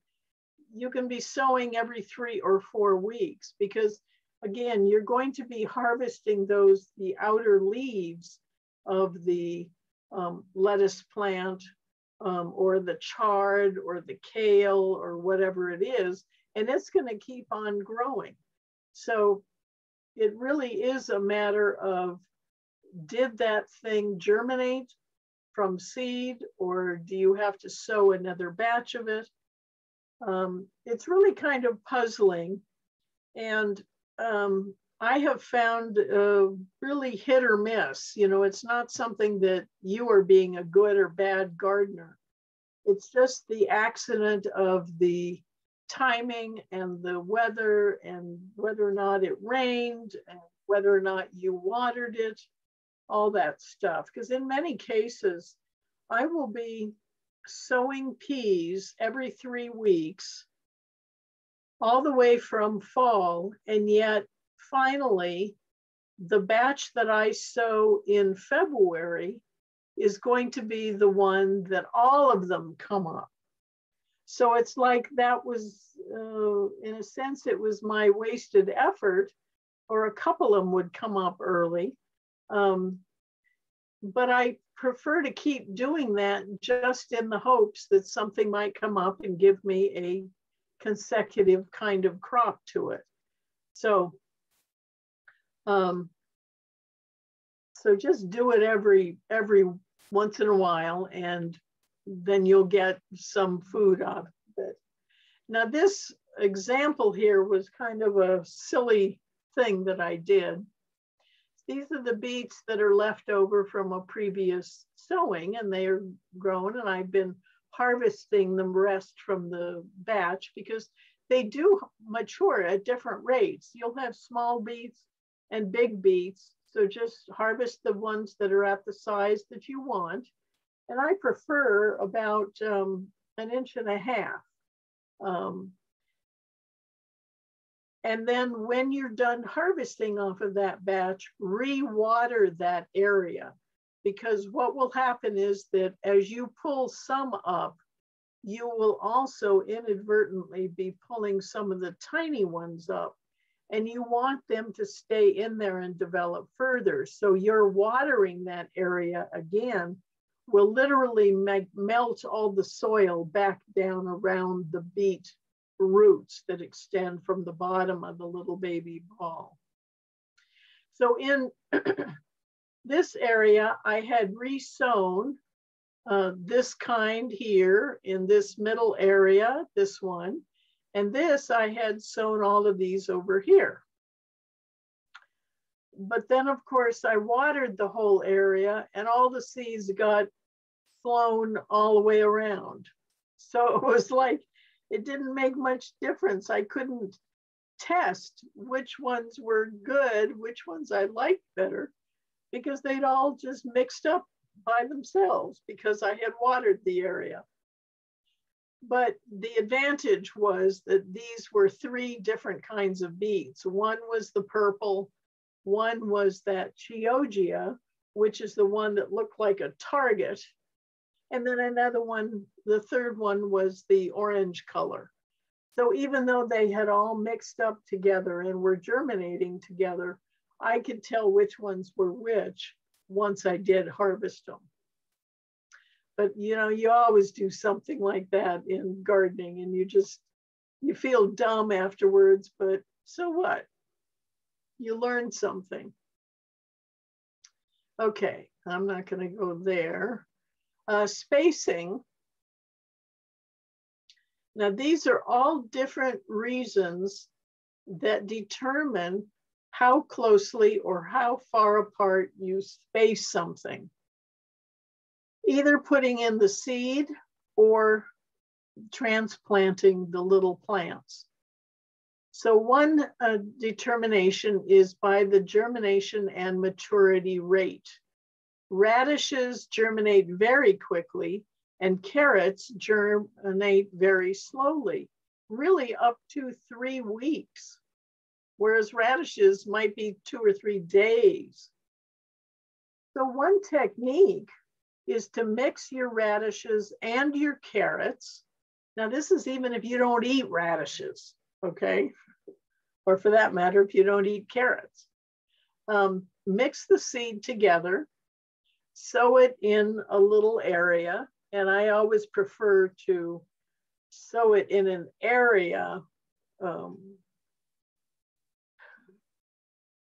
you can be sowing every three or four weeks because again, you're going to be harvesting those, the outer leaves of the um, lettuce plant um, or the chard or the kale or whatever it is, and it's going to keep on growing. So it really is a matter of did that thing germinate from seed or do you have to sow another batch of it? Um, it's really kind of puzzling. And um, I have found really hit or miss. You know, it's not something that you are being a good or bad gardener. It's just the accident of the timing and the weather and whether or not it rained and whether or not you watered it, all that stuff. Because in many cases, I will be sowing peas every three weeks all the way from fall. And yet, finally, the batch that I sow in February is going to be the one that all of them come up. So it's like that was, uh, in a sense, it was my wasted effort, or a couple of them would come up early. Um, but I prefer to keep doing that just in the hopes that something might come up and give me a consecutive kind of crop to it. So Um, so just do it every every once in a while and then you'll get some food out of it. Now this example here was kind of a silly thing that I did. These are the beets that are left over from a previous sowing and they are grown and I've been harvesting the rest from the batch because they do mature at different rates. You'll have small beets and big beets. So just harvest the ones that are at the size that you want. And I prefer about um, an inch and a half. Um, and then when you're done harvesting off of that batch, re-water that area. Because what will happen is that as you pull some up, you will also inadvertently be pulling some of the tiny ones up and you want them to stay in there and develop further. So you're watering that area again will literally make, melt all the soil back down around the beet roots that extend from the bottom of the little baby ball. So in this area, I had resown uh, this kind here in this middle area, this one, and this I had sown all of these over here. But then of course I watered the whole area and all the seeds got flown all the way around. So it was like, it didn't make much difference. I couldn't test which ones were good, which ones I liked better, because they'd all just mixed up by themselves because I had watered the area. But the advantage was that these were three different kinds of beets. One was the purple, one was that Chioggia, which is the one that looked like a target, and then another one, the third one was the orange color. So even though they had all mixed up together and were germinating together, I could tell which ones were which once I did harvest them. But you know, you always do something like that in gardening and you just, you feel dumb afterwards, but so what? You learn something. Okay, I'm not gonna go there uh, spacing. Now, these are all different reasons that determine how closely or how far apart you space something. Either putting in the seed or transplanting the little plants. So one uh, determination is by the germination and maturity rate. Radishes germinate very quickly and carrots germinate very slowly, really up to three weeks, whereas radishes might be two or three days. So one technique is to mix your radishes and your carrots. Now this is even if you don't eat radishes, okay? Or for that matter, if you don't eat carrots. Um, mix the seed together sow it in a little area. And I always prefer to sow it in an area, um,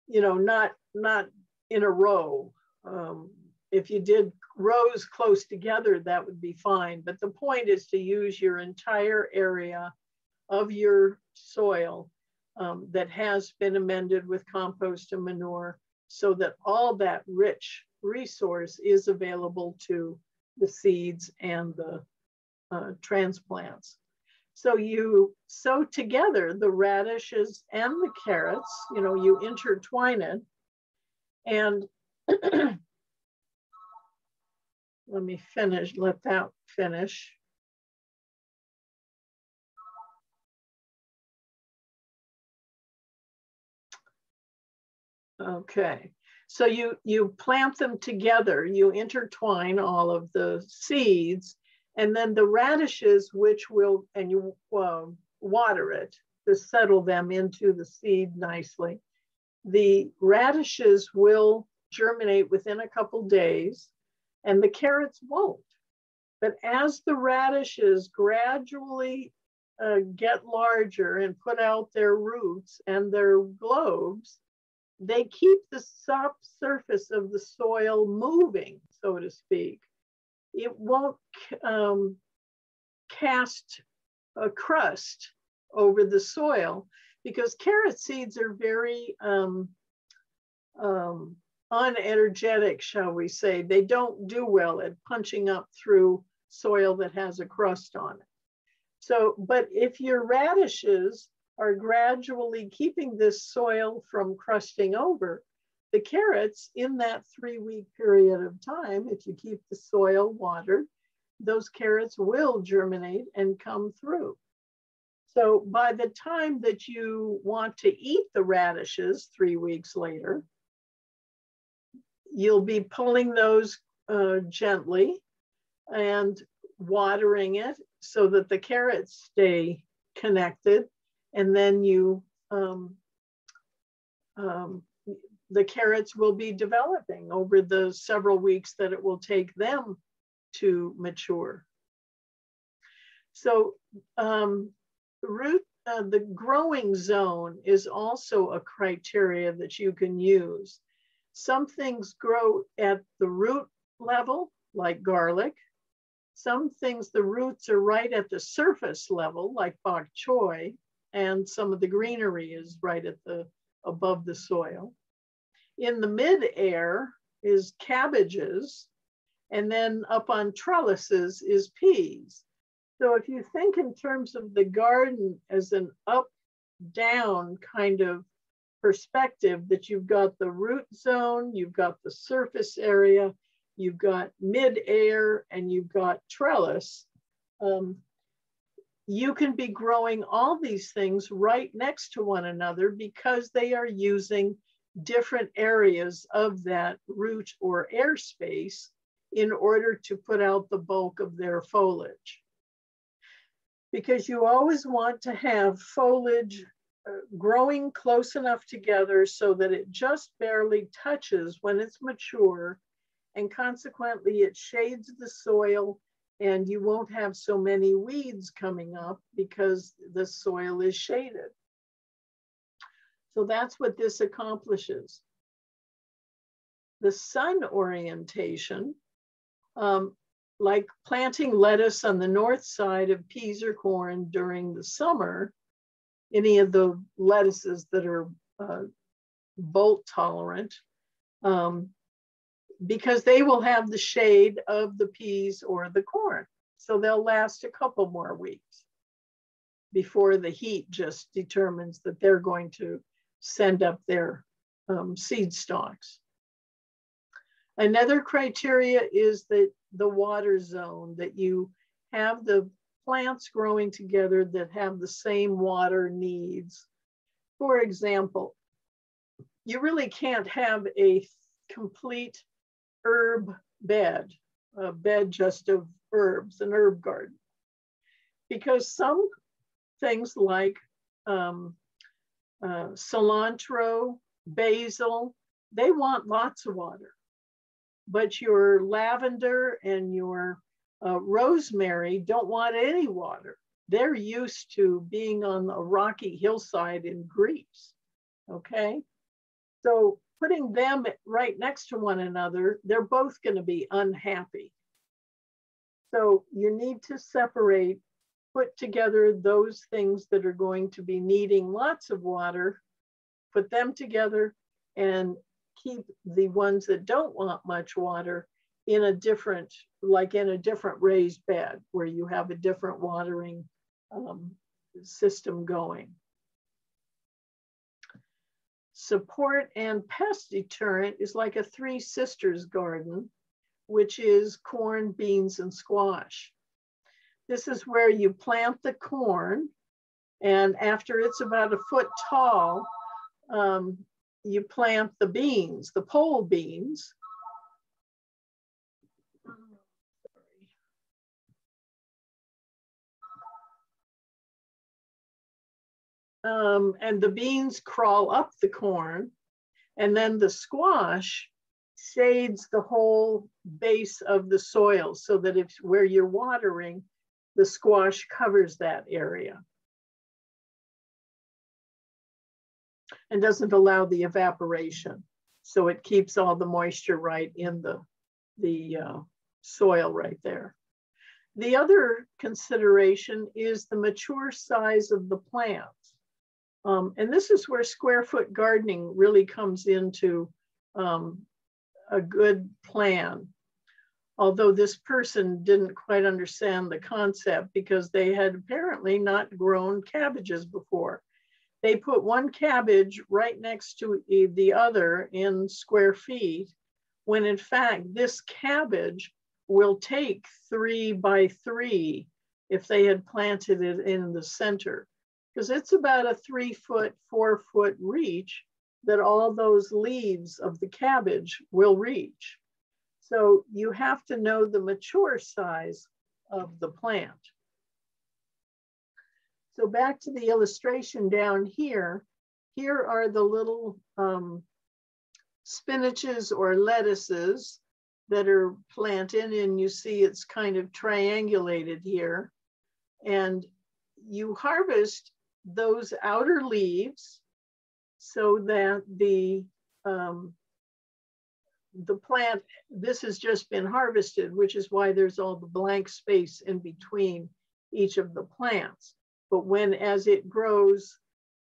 you know, not, not in a row. Um, if you did rows close together, that would be fine. But the point is to use your entire area of your soil um, that has been amended with compost and manure so that all that rich resource is available to the seeds and the uh, transplants. So you sow together the radishes and the carrots, you know, you intertwine it. And let me finish, let that finish. Okay. So you, you plant them together, you intertwine all of the seeds, and then the radishes, which will, and you uh, water it to settle them into the seed nicely. The radishes will germinate within a couple days, and the carrots won't. But as the radishes gradually uh, get larger and put out their roots and their globes, they keep the soft surface of the soil moving, so to speak. It won't um, cast a crust over the soil because carrot seeds are very um, um, unenergetic, shall we say. They don't do well at punching up through soil that has a crust on it. So, but if your radishes are gradually keeping this soil from crusting over, the carrots in that three week period of time, if you keep the soil watered, those carrots will germinate and come through. So by the time that you want to eat the radishes three weeks later, you'll be pulling those uh, gently and watering it so that the carrots stay connected. And then you, um, um, the carrots will be developing over the several weeks that it will take them to mature. So um, root, uh, the growing zone is also a criteria that you can use. Some things grow at the root level, like garlic. Some things, the roots are right at the surface level, like bok choy, and some of the greenery is right at the above the soil. In the mid-air is cabbages, and then up on trellises is peas. So if you think in terms of the garden as an up down kind of perspective that you've got the root zone, you've got the surface area, you've got mid-air, and you've got trellis, um, you can be growing all these things right next to one another because they are using different areas of that root or air space in order to put out the bulk of their foliage. Because you always want to have foliage uh, growing close enough together so that it just barely touches when it's mature and consequently it shades the soil and you won't have so many weeds coming up because the soil is shaded. So that's what this accomplishes. The sun orientation um, like planting lettuce on the north side of peas or corn during the summer, any of the lettuces that are uh, bolt tolerant, um, because they will have the shade of the peas or the corn. So they'll last a couple more weeks before the heat just determines that they're going to send up their um, seed stalks. Another criteria is that the water zone, that you have the plants growing together that have the same water needs. For example, you really can't have a complete herb bed, a bed just of herbs, an herb garden. Because some things like um, uh, cilantro, basil, they want lots of water but your lavender and your uh, rosemary don't want any water. They're used to being on a rocky hillside in Greece, okay? So putting them right next to one another, they're both gonna be unhappy. So you need to separate, put together those things that are going to be needing lots of water, put them together and keep the ones that don't want much water in a different, like in a different raised bed where you have a different watering um, system going. Support and pest deterrent is like a three sisters garden, which is corn, beans, and squash. This is where you plant the corn and after it's about a foot tall, um, you plant the beans, the pole beans. Um, and the beans crawl up the corn and then the squash shades the whole base of the soil so that if where you're watering, the squash covers that area. and doesn't allow the evaporation. So it keeps all the moisture right in the, the uh, soil right there. The other consideration is the mature size of the plants. Um, and this is where square foot gardening really comes into um, a good plan. Although this person didn't quite understand the concept because they had apparently not grown cabbages before. They put one cabbage right next to the other in square feet, when in fact this cabbage will take three by three if they had planted it in the center, because it's about a three foot, four foot reach that all those leaves of the cabbage will reach. So you have to know the mature size of the plant. So back to the illustration down here, here are the little um, spinaches or lettuces that are planted and you see it's kind of triangulated here. And you harvest those outer leaves so that the um, the plant, this has just been harvested, which is why there's all the blank space in between each of the plants. But when, as it grows,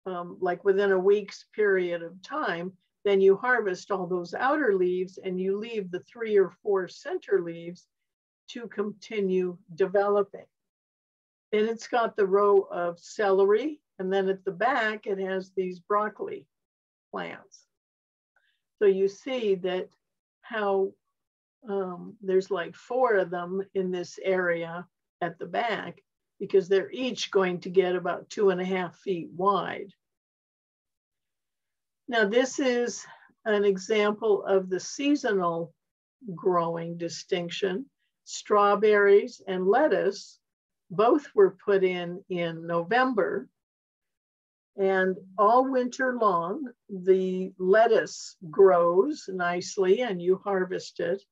um, like within a week's period of time, then you harvest all those outer leaves and you leave the three or four center leaves to continue developing. Then it's got the row of celery, and then at the back, it has these broccoli plants. So you see that how um, there's like four of them in this area at the back because they're each going to get about two and a half feet wide. Now this is an example of the seasonal growing distinction. Strawberries and lettuce both were put in in November. And all winter long, the lettuce grows nicely and you harvest it.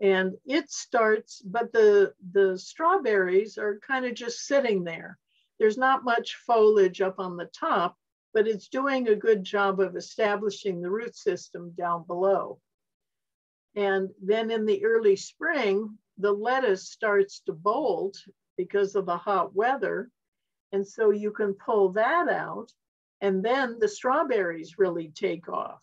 And it starts, but the, the strawberries are kind of just sitting there. There's not much foliage up on the top, but it's doing a good job of establishing the root system down below. And then in the early spring, the lettuce starts to bolt because of the hot weather. And so you can pull that out. And then the strawberries really take off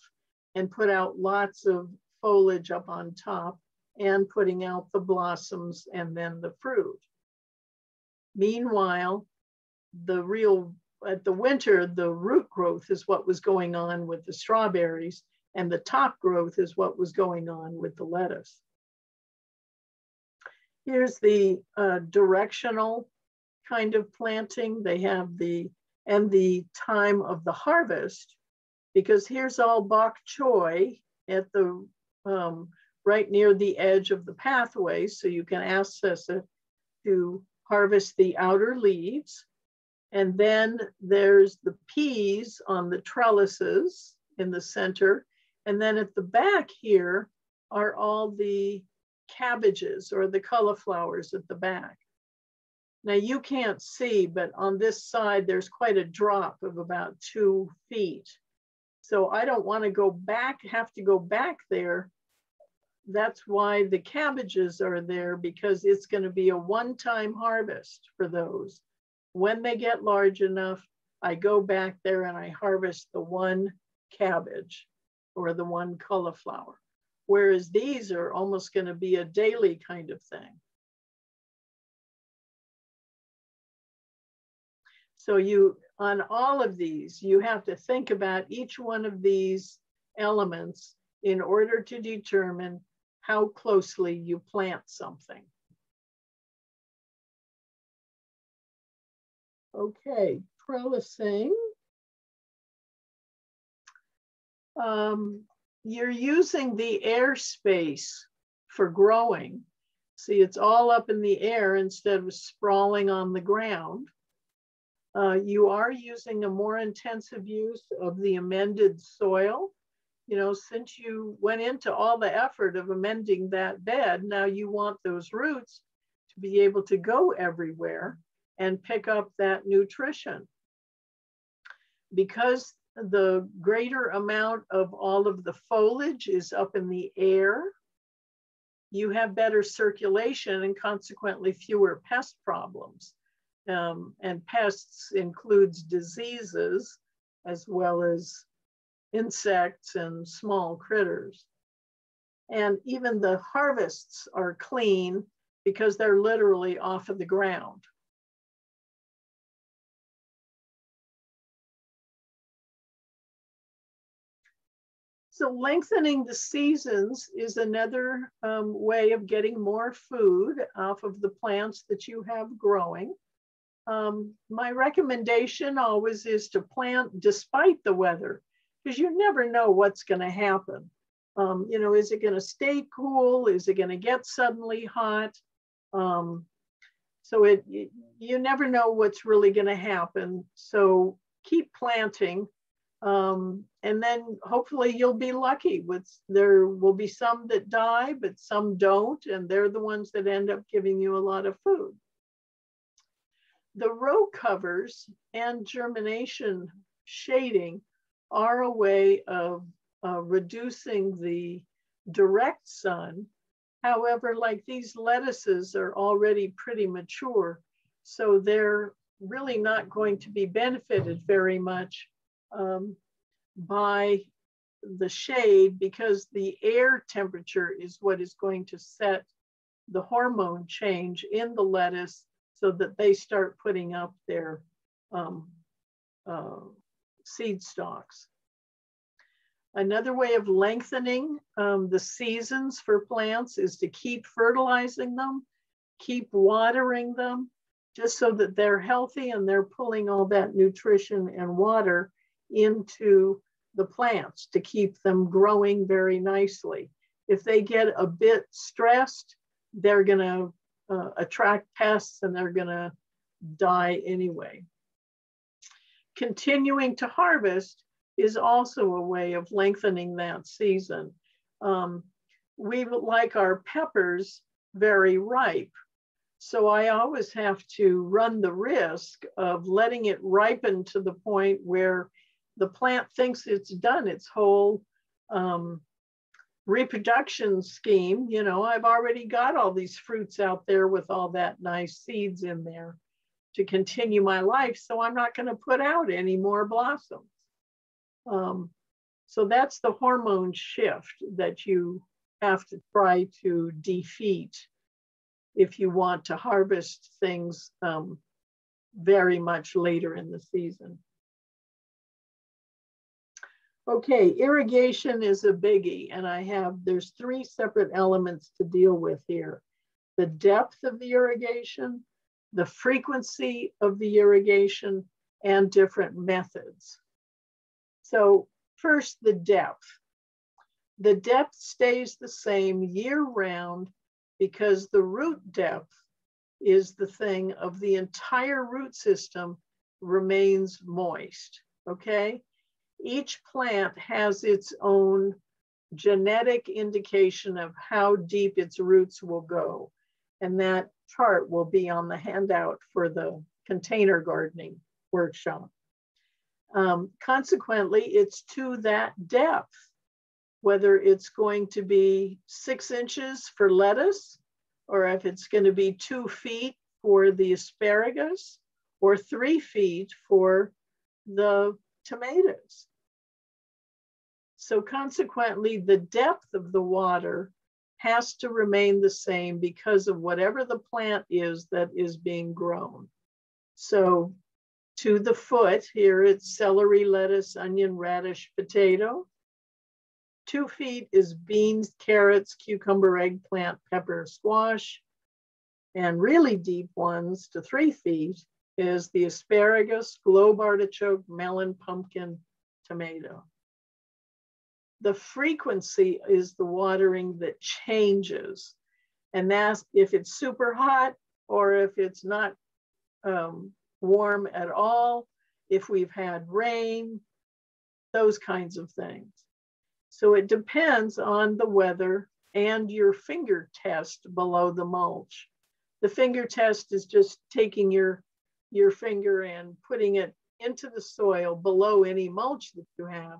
and put out lots of foliage up on top and putting out the blossoms and then the fruit. Meanwhile, the real at the winter, the root growth is what was going on with the strawberries, and the top growth is what was going on with the lettuce. Here's the uh, directional kind of planting. They have the, and the time of the harvest, because here's all bok choy at the, um, right near the edge of the pathway, so you can access it to harvest the outer leaves and then there's the peas on the trellises in the center. And then at the back here are all the cabbages or the cauliflowers at the back. Now you can't see, but on this side, there's quite a drop of about two feet. So I don't want to go back, have to go back there. That's why the cabbages are there because it's going to be a one-time harvest for those. When they get large enough, I go back there and I harvest the one cabbage or the one cauliflower. Whereas these are almost going to be a daily kind of thing. So you, on all of these, you have to think about each one of these elements in order to determine how closely you plant something. Okay, trellising. Um, you're using the airspace for growing. See, it's all up in the air instead of sprawling on the ground. Uh, you are using a more intensive use of the amended soil. You know, since you went into all the effort of amending that bed, now you want those roots to be able to go everywhere and pick up that nutrition. Because the greater amount of all of the foliage is up in the air, you have better circulation and consequently fewer pest problems. Um, and pests includes diseases as well as insects and small critters. And even the harvests are clean because they're literally off of the ground. So lengthening the seasons is another um, way of getting more food off of the plants that you have growing. Um, my recommendation always is to plant despite the weather because you never know what's going to happen. Um, you know, is it going to stay cool? Is it going to get suddenly hot? Um, so it you never know what's really going to happen. So keep planting um, and then hopefully you'll be lucky with there will be some that die, but some don't, and they're the ones that end up giving you a lot of food. The row covers and germination shading are a way of uh, reducing the direct sun. However, like these lettuces are already pretty mature, so they're really not going to be benefited very much um, by the shade because the air temperature is what is going to set the hormone change in the lettuce so that they start putting up their um, uh, seed stalks. Another way of lengthening um, the seasons for plants is to keep fertilizing them, keep watering them, just so that they're healthy and they're pulling all that nutrition and water into the plants to keep them growing very nicely. If they get a bit stressed, they're going to uh, attract pests and they're going to die anyway. Continuing to harvest is also a way of lengthening that season. Um, we like our peppers very ripe. So I always have to run the risk of letting it ripen to the point where the plant thinks it's done its whole um, reproduction scheme. You know, I've already got all these fruits out there with all that nice seeds in there to continue my life. So I'm not going to put out any more blossoms. Um, so that's the hormone shift that you have to try to defeat if you want to harvest things um, very much later in the season. Okay, irrigation is a biggie, and I have, there's three separate elements to deal with here. The depth of the irrigation, the frequency of the irrigation, and different methods. So first, the depth. The depth stays the same year round because the root depth is the thing of the entire root system remains moist, okay? Each plant has its own genetic indication of how deep its roots will go. And that chart will be on the handout for the container gardening workshop. Um, consequently, it's to that depth, whether it's going to be six inches for lettuce, or if it's going to be two feet for the asparagus, or three feet for the tomatoes. So consequently, the depth of the water has to remain the same because of whatever the plant is that is being grown. So to the foot, here it's celery, lettuce, onion, radish, potato. Two feet is beans, carrots, cucumber, eggplant, pepper, squash. And really deep ones to three feet is the asparagus, globe artichoke, melon, pumpkin, tomato the frequency is the watering that changes. And that's if it's super hot or if it's not um, warm at all, if we've had rain, those kinds of things. So it depends on the weather and your finger test below the mulch. The finger test is just taking your, your finger and putting it into the soil below any mulch that you have.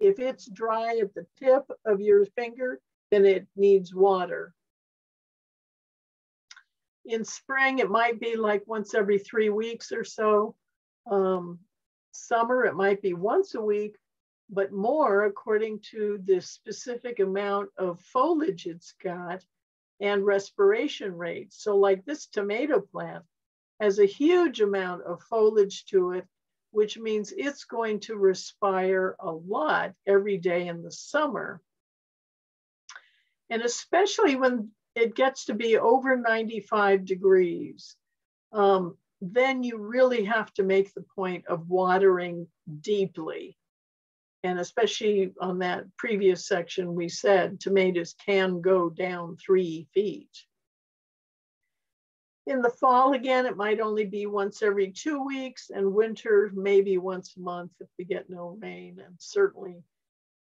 If it's dry at the tip of your finger, then it needs water. In spring, it might be like once every three weeks or so. Um, summer, it might be once a week, but more according to the specific amount of foliage it's got and respiration rate. So like this tomato plant has a huge amount of foliage to it, which means it's going to respire a lot every day in the summer. And especially when it gets to be over 95 degrees, um, then you really have to make the point of watering deeply. And especially on that previous section, we said tomatoes can go down three feet. In the fall, again, it might only be once every two weeks, and winter, maybe once a month if we get no rain. And certainly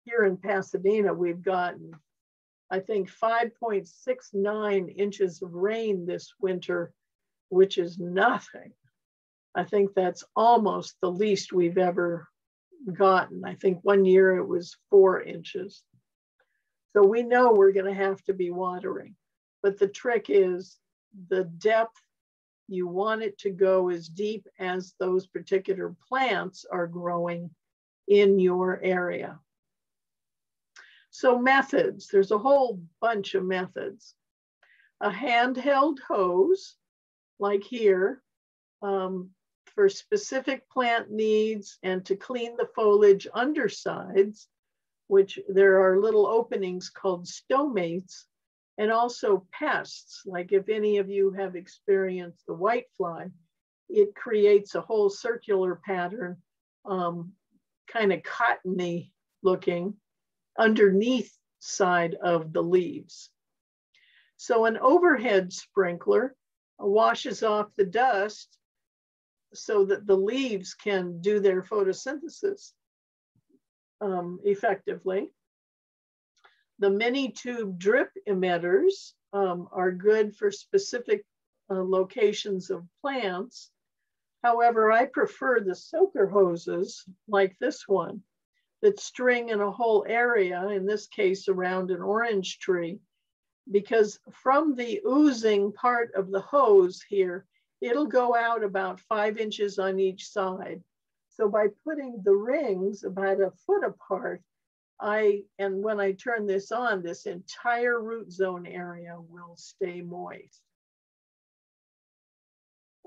here in Pasadena, we've gotten, I think, 5.69 inches of rain this winter, which is nothing. I think that's almost the least we've ever gotten. I think one year it was four inches. So we know we're going to have to be watering. But the trick is the depth, you want it to go as deep as those particular plants are growing in your area. So methods, there's a whole bunch of methods. A handheld hose, like here, um, for specific plant needs and to clean the foliage undersides, which there are little openings called stomates, and also pests. Like if any of you have experienced the whitefly, it creates a whole circular pattern, um, kind of cottony looking, underneath side of the leaves. So an overhead sprinkler washes off the dust so that the leaves can do their photosynthesis um, effectively. The mini tube drip emitters um, are good for specific uh, locations of plants. However, I prefer the soaker hoses like this one that string in a whole area, in this case around an orange tree, because from the oozing part of the hose here, it'll go out about five inches on each side. So by putting the rings about a foot apart, I, and when I turn this on, this entire root zone area will stay moist.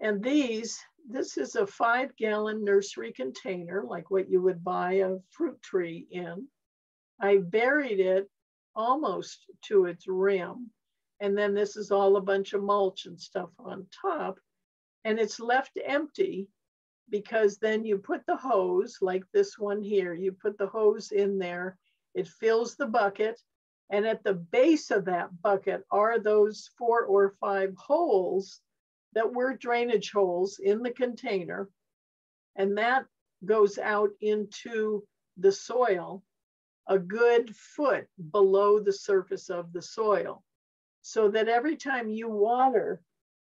And these, this is a five gallon nursery container, like what you would buy a fruit tree in. I buried it almost to its rim. And then this is all a bunch of mulch and stuff on top and it's left empty because then you put the hose like this one here, you put the hose in there, it fills the bucket. And at the base of that bucket are those four or five holes that were drainage holes in the container. And that goes out into the soil a good foot below the surface of the soil. So that every time you water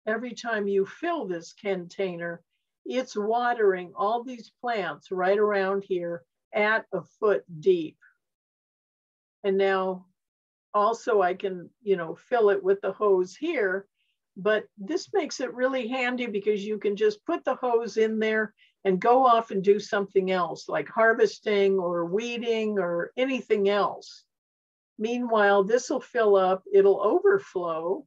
every time you fill this container, it's watering all these plants right around here at a foot deep. And now also I can, you know, fill it with the hose here, but this makes it really handy because you can just put the hose in there and go off and do something else like harvesting or weeding or anything else. Meanwhile, this will fill up, it'll overflow,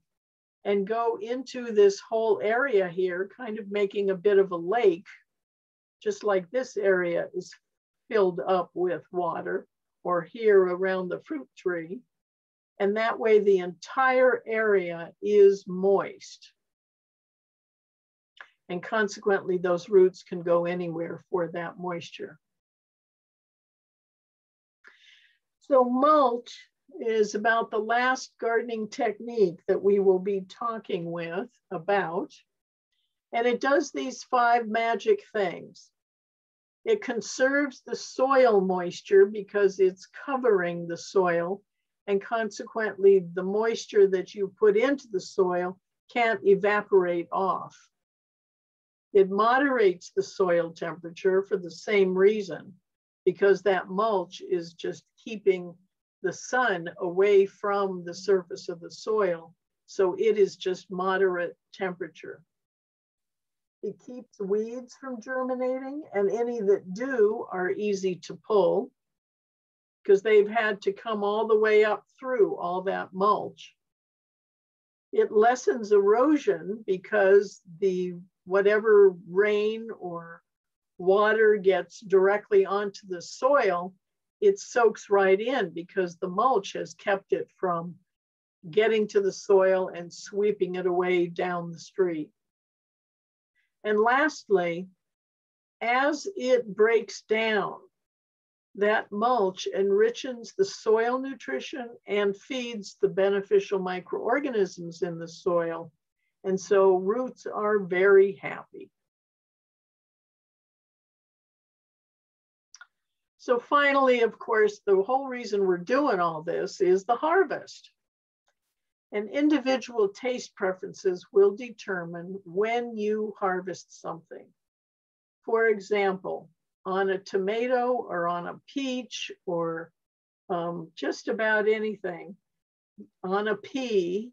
and go into this whole area here, kind of making a bit of a lake, just like this area is filled up with water, or here around the fruit tree. And that way the entire area is moist. And consequently, those roots can go anywhere for that moisture. So mulch is about the last gardening technique that we will be talking with about. And it does these five magic things. It conserves the soil moisture because it's covering the soil and consequently the moisture that you put into the soil can't evaporate off. It moderates the soil temperature for the same reason, because that mulch is just keeping the sun away from the surface of the soil. So it is just moderate temperature. It keeps weeds from germinating and any that do are easy to pull because they've had to come all the way up through all that mulch. It lessens erosion because the whatever rain or water gets directly onto the soil, it soaks right in because the mulch has kept it from getting to the soil and sweeping it away down the street. And lastly, as it breaks down, that mulch enriches the soil nutrition and feeds the beneficial microorganisms in the soil. And so roots are very happy. So finally, of course, the whole reason we're doing all this is the harvest. And individual taste preferences will determine when you harvest something. For example, on a tomato or on a peach or um, just about anything. On a pea,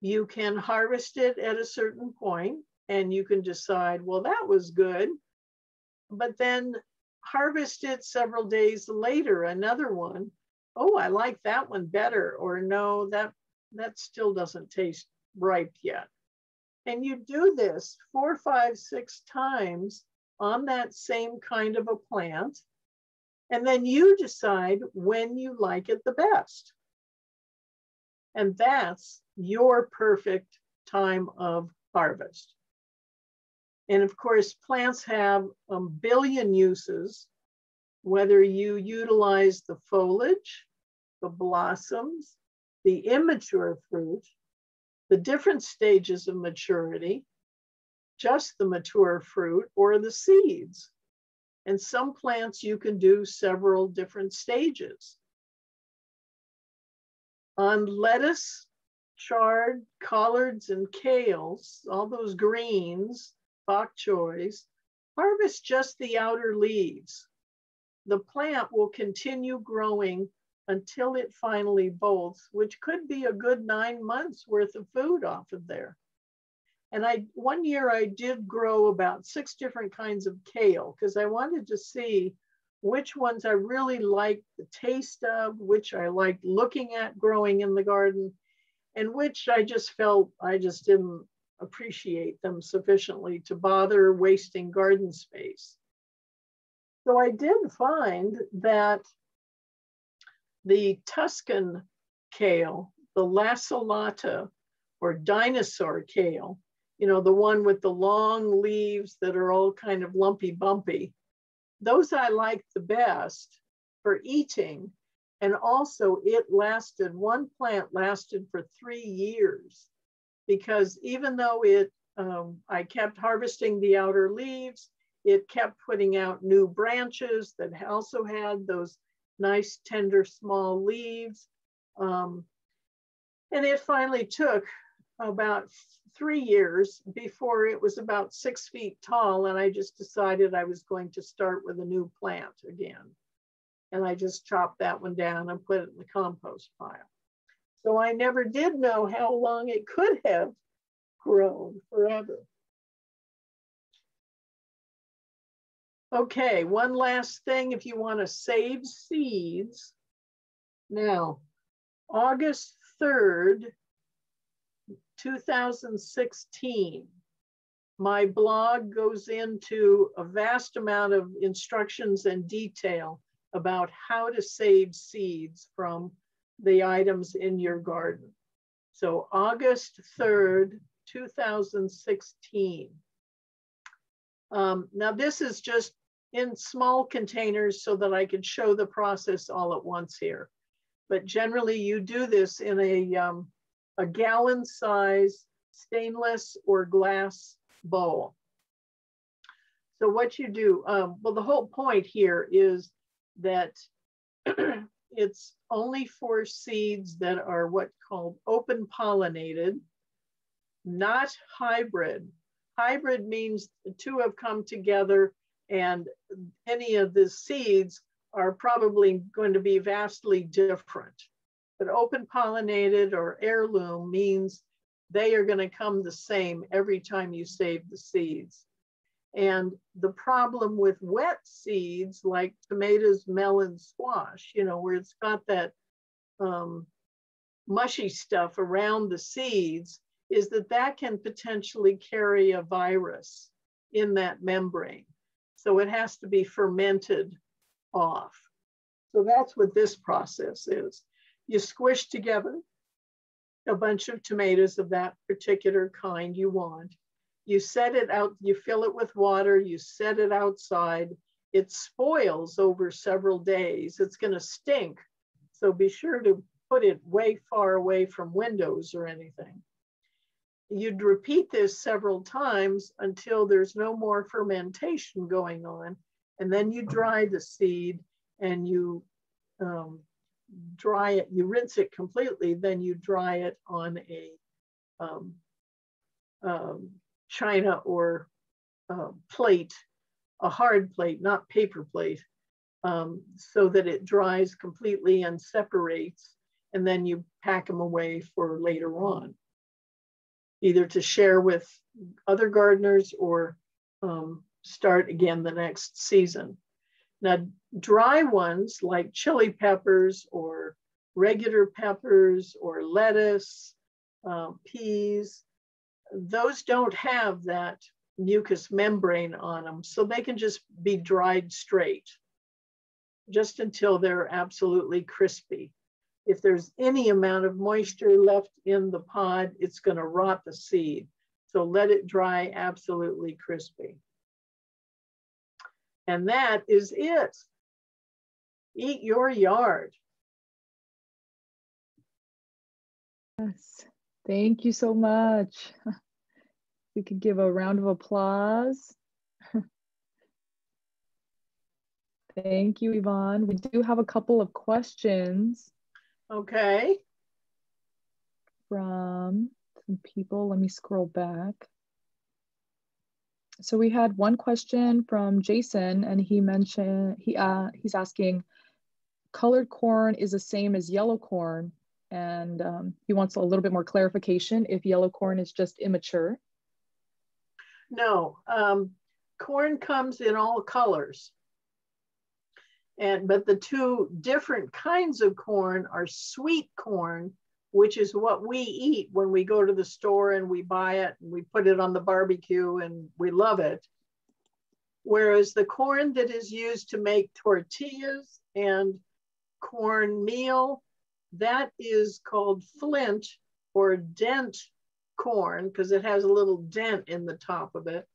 you can harvest it at a certain point and you can decide, well, that was good. But then harvest it several days later, another one. Oh, I like that one better. Or no, that, that still doesn't taste ripe yet. And you do this four, five, six times on that same kind of a plant. And then you decide when you like it the best. And that's your perfect time of harvest. And of course, plants have a billion uses, whether you utilize the foliage, the blossoms, the immature fruit, the different stages of maturity, just the mature fruit or the seeds. And some plants you can do several different stages. On lettuce, chard, collards, and kales, all those greens, bok choys, harvest just the outer leaves. The plant will continue growing until it finally bolts, which could be a good nine months worth of food off of there. And I one year I did grow about six different kinds of kale because I wanted to see which ones I really liked the taste of, which I liked looking at growing in the garden, and which I just felt I just didn't appreciate them sufficiently to bother wasting garden space. So I did find that the Tuscan kale, the lacinato or dinosaur kale, you know, the one with the long leaves that are all kind of lumpy bumpy. Those I liked the best for eating. And also it lasted, one plant lasted for three years because even though it, um, I kept harvesting the outer leaves, it kept putting out new branches that also had those nice, tender, small leaves. Um, and it finally took about three years before it was about six feet tall. And I just decided I was going to start with a new plant again. And I just chopped that one down and put it in the compost pile. So I never did know how long it could have grown forever. Okay, one last thing if you want to save seeds. Now, August 3rd 2016, my blog goes into a vast amount of instructions and detail about how to save seeds from the items in your garden. So August 3rd, 2016. Um, now this is just in small containers so that I can show the process all at once here. But generally you do this in a, um, a gallon size stainless or glass bowl. So what you do, um, well, the whole point here is that it's only for seeds that are what called open pollinated, not hybrid. hybrid means the two have come together and any of the seeds are probably going to be vastly different. But open pollinated or heirloom means they are going to come the same every time you save the seeds. And the problem with wet seeds like tomatoes, melon, squash, you know, where it's got that um, mushy stuff around the seeds, is that that can potentially carry a virus in that membrane. So it has to be fermented off. So that's what this process is. You squish together a bunch of tomatoes of that particular kind you want. You set it out, you fill it with water, you set it outside. It spoils over several days. It's going to stink. So be sure to put it way far away from windows or anything. You'd repeat this several times until there's no more fermentation going on. And then you dry the seed and you um, dry it, you rinse it completely, then you dry it on a um, um, china or uh, plate, a hard plate, not paper plate, um, so that it dries completely and separates, and then you pack them away for later on, either to share with other gardeners or um, start again the next season. Now, dry ones like chili peppers or regular peppers or lettuce, uh, peas, those don't have that mucous membrane on them. So they can just be dried straight just until they're absolutely crispy. If there's any amount of moisture left in the pod, it's gonna rot the seed. So let it dry absolutely crispy. And that is it. Eat your yard. Yes, thank you so much. We could give a round of applause. Thank you, Yvonne. We do have a couple of questions. Okay. From some people. Let me scroll back. So we had one question from Jason, and he mentioned he uh, he's asking, colored corn is the same as yellow corn, and um, he wants a little bit more clarification if yellow corn is just immature. No, um, corn comes in all colors. And, but the two different kinds of corn are sweet corn, which is what we eat when we go to the store and we buy it and we put it on the barbecue and we love it. Whereas the corn that is used to make tortillas and corn meal, that is called flint or dent corn because it has a little dent in the top of it.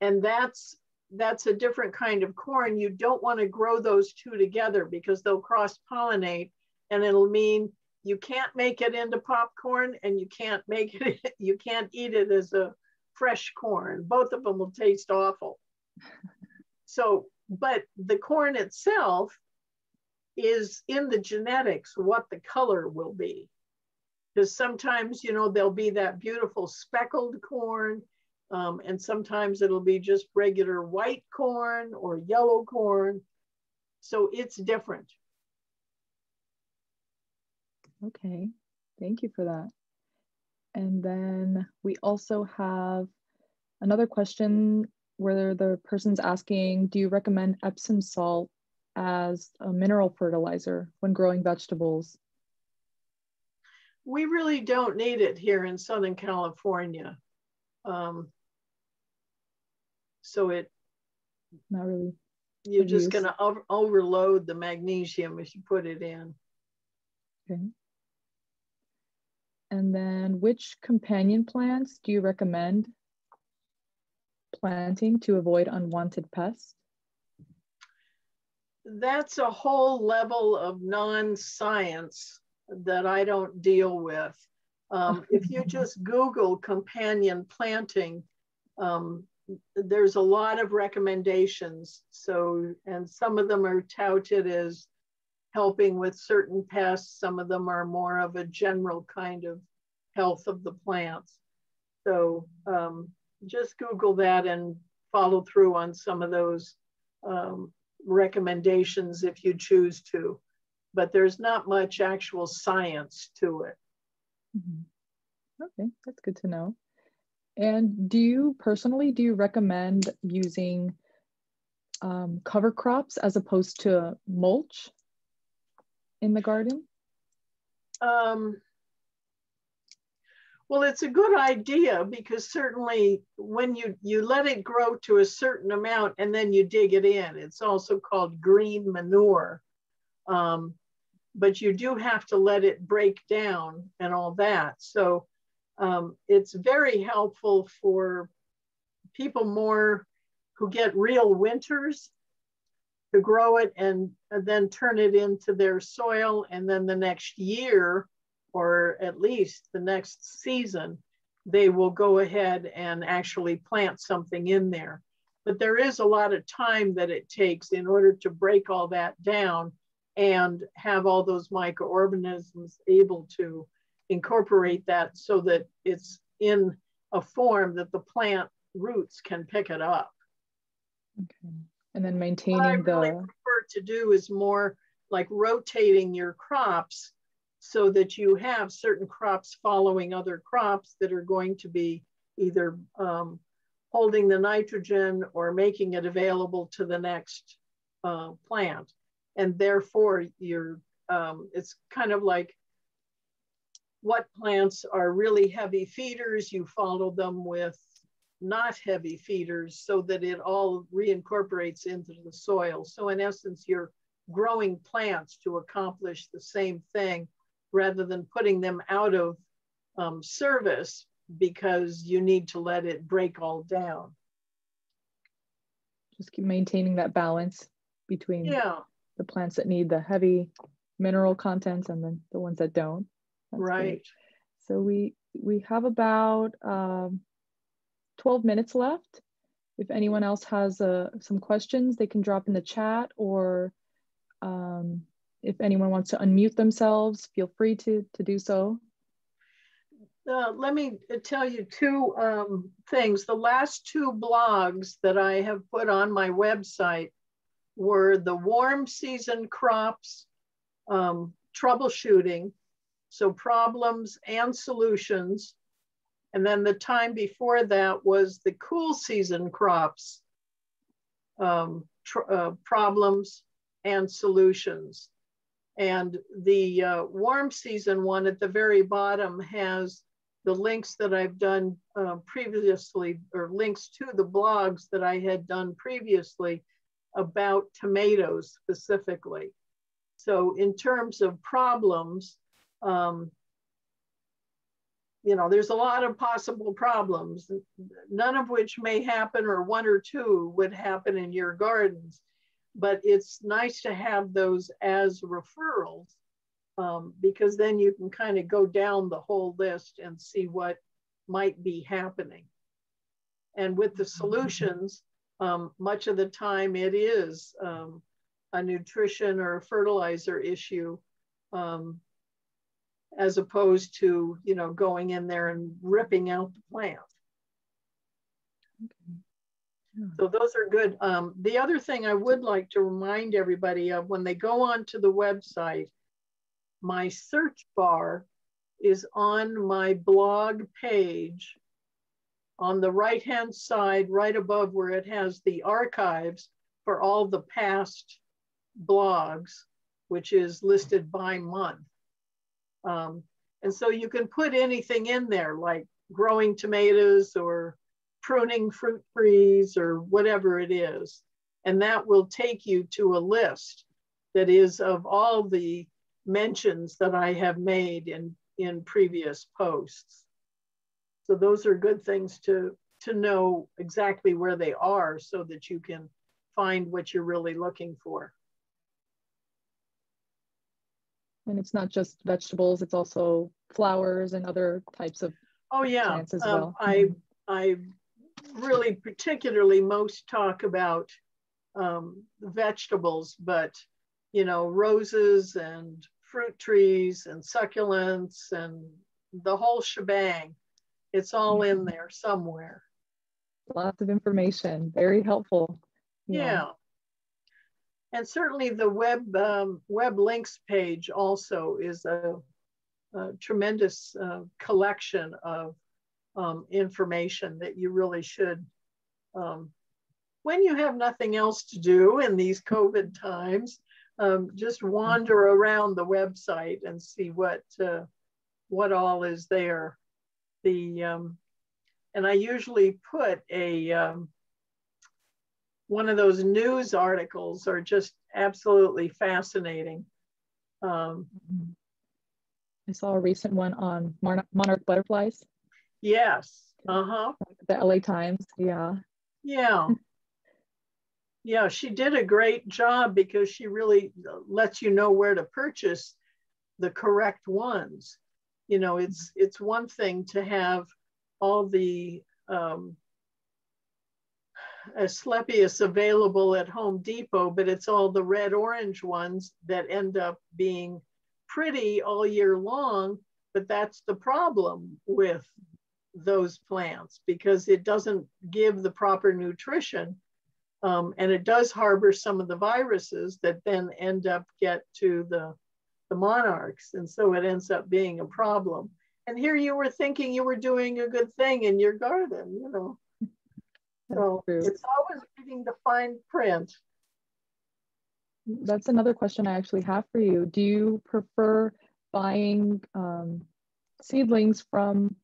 And that's that's a different kind of corn. You don't want to grow those two together because they'll cross pollinate and it'll mean you can't make it into popcorn and you can't make it, you can't eat it as a fresh corn. Both of them will taste awful. So, but the corn itself is in the genetics what the color will be. Because sometimes, you know, there'll be that beautiful speckled corn um, and sometimes it'll be just regular white corn or yellow corn. So it's different. Okay, thank you for that. And then we also have another question where the person's asking, do you recommend Epsom salt as a mineral fertilizer when growing vegetables? We really don't need it here in Southern California. Um, so it not really you're just going to over overload the magnesium if you put it in. Okay. And then which companion plants do you recommend planting to avoid unwanted pests? That's a whole level of non-science that i don't deal with. Um, if you just google companion planting um, there's a lot of recommendations. So, and some of them are touted as helping with certain pests. Some of them are more of a general kind of health of the plants. So um, just Google that and follow through on some of those um, recommendations if you choose to. But there's not much actual science to it. Mm-hmm. Okay, that's good to know. And do you personally, do you recommend using um, cover crops as opposed to mulch in the garden? Um, well, it's a good idea because certainly when you, you let it grow to a certain amount and then you dig it in, it's also called green manure. Um, but you do have to let it break down and all that. So um, it's very helpful for people more who get real winters to grow it and, and then turn it into their soil. And then the next year, or at least the next season, they will go ahead and actually plant something in there. But there is a lot of time that it takes in order to break all that down and have all those microorganisms able to incorporate that so that it's in a form that the plant roots can pick it up. Okay. And then maintaining the. what I the really prefer to do is more like rotating your crops so that you have certain crops following other crops that are going to be either um, holding the nitrogen or making it available to the next uh, plant. And therefore you're, um, it's kind of like what plants are really heavy feeders, you follow them with not heavy feeders so that it all reincorporates into the soil. So in essence, you're growing plants to accomplish the same thing rather than putting them out of um, service because you need to let it break all down. Just keep maintaining that balance between yeah. the plants that need the heavy mineral contents and then the ones that don't. That's right. Great. So we we have about um, 12 minutes left. If anyone else has uh, some questions, they can drop in the chat or um, if anyone wants to unmute themselves, feel free to, to do so. Uh, let me tell you two um, things. The last two blogs that I have put on my website were the warm season crops um, troubleshooting, so problems and solutions. And then the time before that was the cool season crops, um, uh, problems and solutions. And the uh, warm season one at the very bottom has the links that I've done uh, previously, or links to the blogs that I had done previously about tomatoes specifically. So in terms of problems, um, you know, there's a lot of possible problems, none of which may happen or one or two would happen in your gardens but it's nice to have those as referrals um, because then you can kind of go down the whole list and see what might be happening. And with the solutions, um, much of the time it is um, a nutrition or a fertilizer issue um, as opposed to, you know, going in there and ripping out the plant. Okay. So those are good. Um, the other thing I would like to remind everybody of when they go onto the website, my search bar is on my blog page on the right hand side, right above where it has the archives for all the past blogs, which is listed by month. Um, and so you can put anything in there like growing tomatoes or pruning fruit trees or whatever it is. And that will take you to a list that is of all the mentions that I have made in, in previous posts. So those are good things to, to know exactly where they are so that you can find what you're really looking for. And it's not just vegetables, it's also flowers and other types of oh yeah plants as um, well. I mm-hmm. I really particularly most talk about um, vegetables, but you know, roses and fruit trees and succulents and the whole shebang. It's all in there somewhere. Lots of information, very helpful. Yeah. yeah. And certainly the web um, web links page also is a, a tremendous uh, collection of um, information that you really should, um, when you have nothing else to do in these COVID times, um, just wander around the website and see what uh, what all is there. The um, and I usually put a um, one of those news articles are just absolutely fascinating. Um, I saw a recent one on monarch butterflies. Yes. Uh huh. The LA Times. Yeah. Yeah. yeah, she did a great job because she really lets you know where to purchase the correct ones. You know, it's it's one thing to have all the um, Asclepias available at Home Depot, but it's all the red orange ones that end up being pretty all year long. But that's the problem with those plants because it doesn't give the proper nutrition. Um, and it does harbor some of the viruses that then end up get to the, the monarchs. And so it ends up being a problem. And here you were thinking you were doing a good thing in your garden, you know. So it's always reading the fine print. That's another question I actually have for you. Do you prefer buying um, seedlings from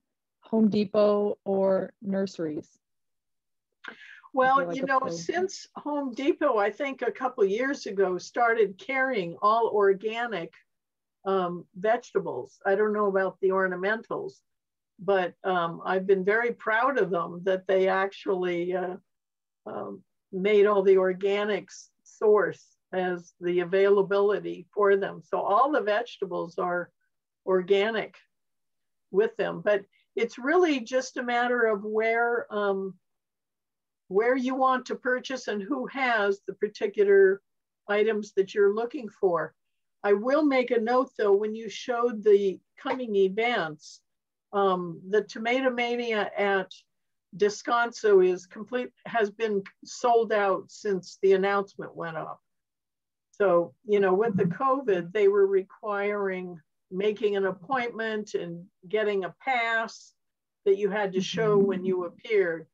Home Depot or nurseries? Well, like you know, since Home Depot, I think a couple years ago, started carrying all organic um, vegetables. I don't know about the ornamentals, but um, I've been very proud of them that they actually uh, um, made all the organics source as the availability for them. So all the vegetables are organic with them, but it's really just a matter of where um, where you want to purchase and who has the particular items that you're looking for. I will make a note though, when you showed the coming events, um, the Tomatomania at Descanso is complete, has been sold out since the announcement went up. So, you know, with the COVID, they were requiring making an appointment and getting a pass that you had to show when you appeared.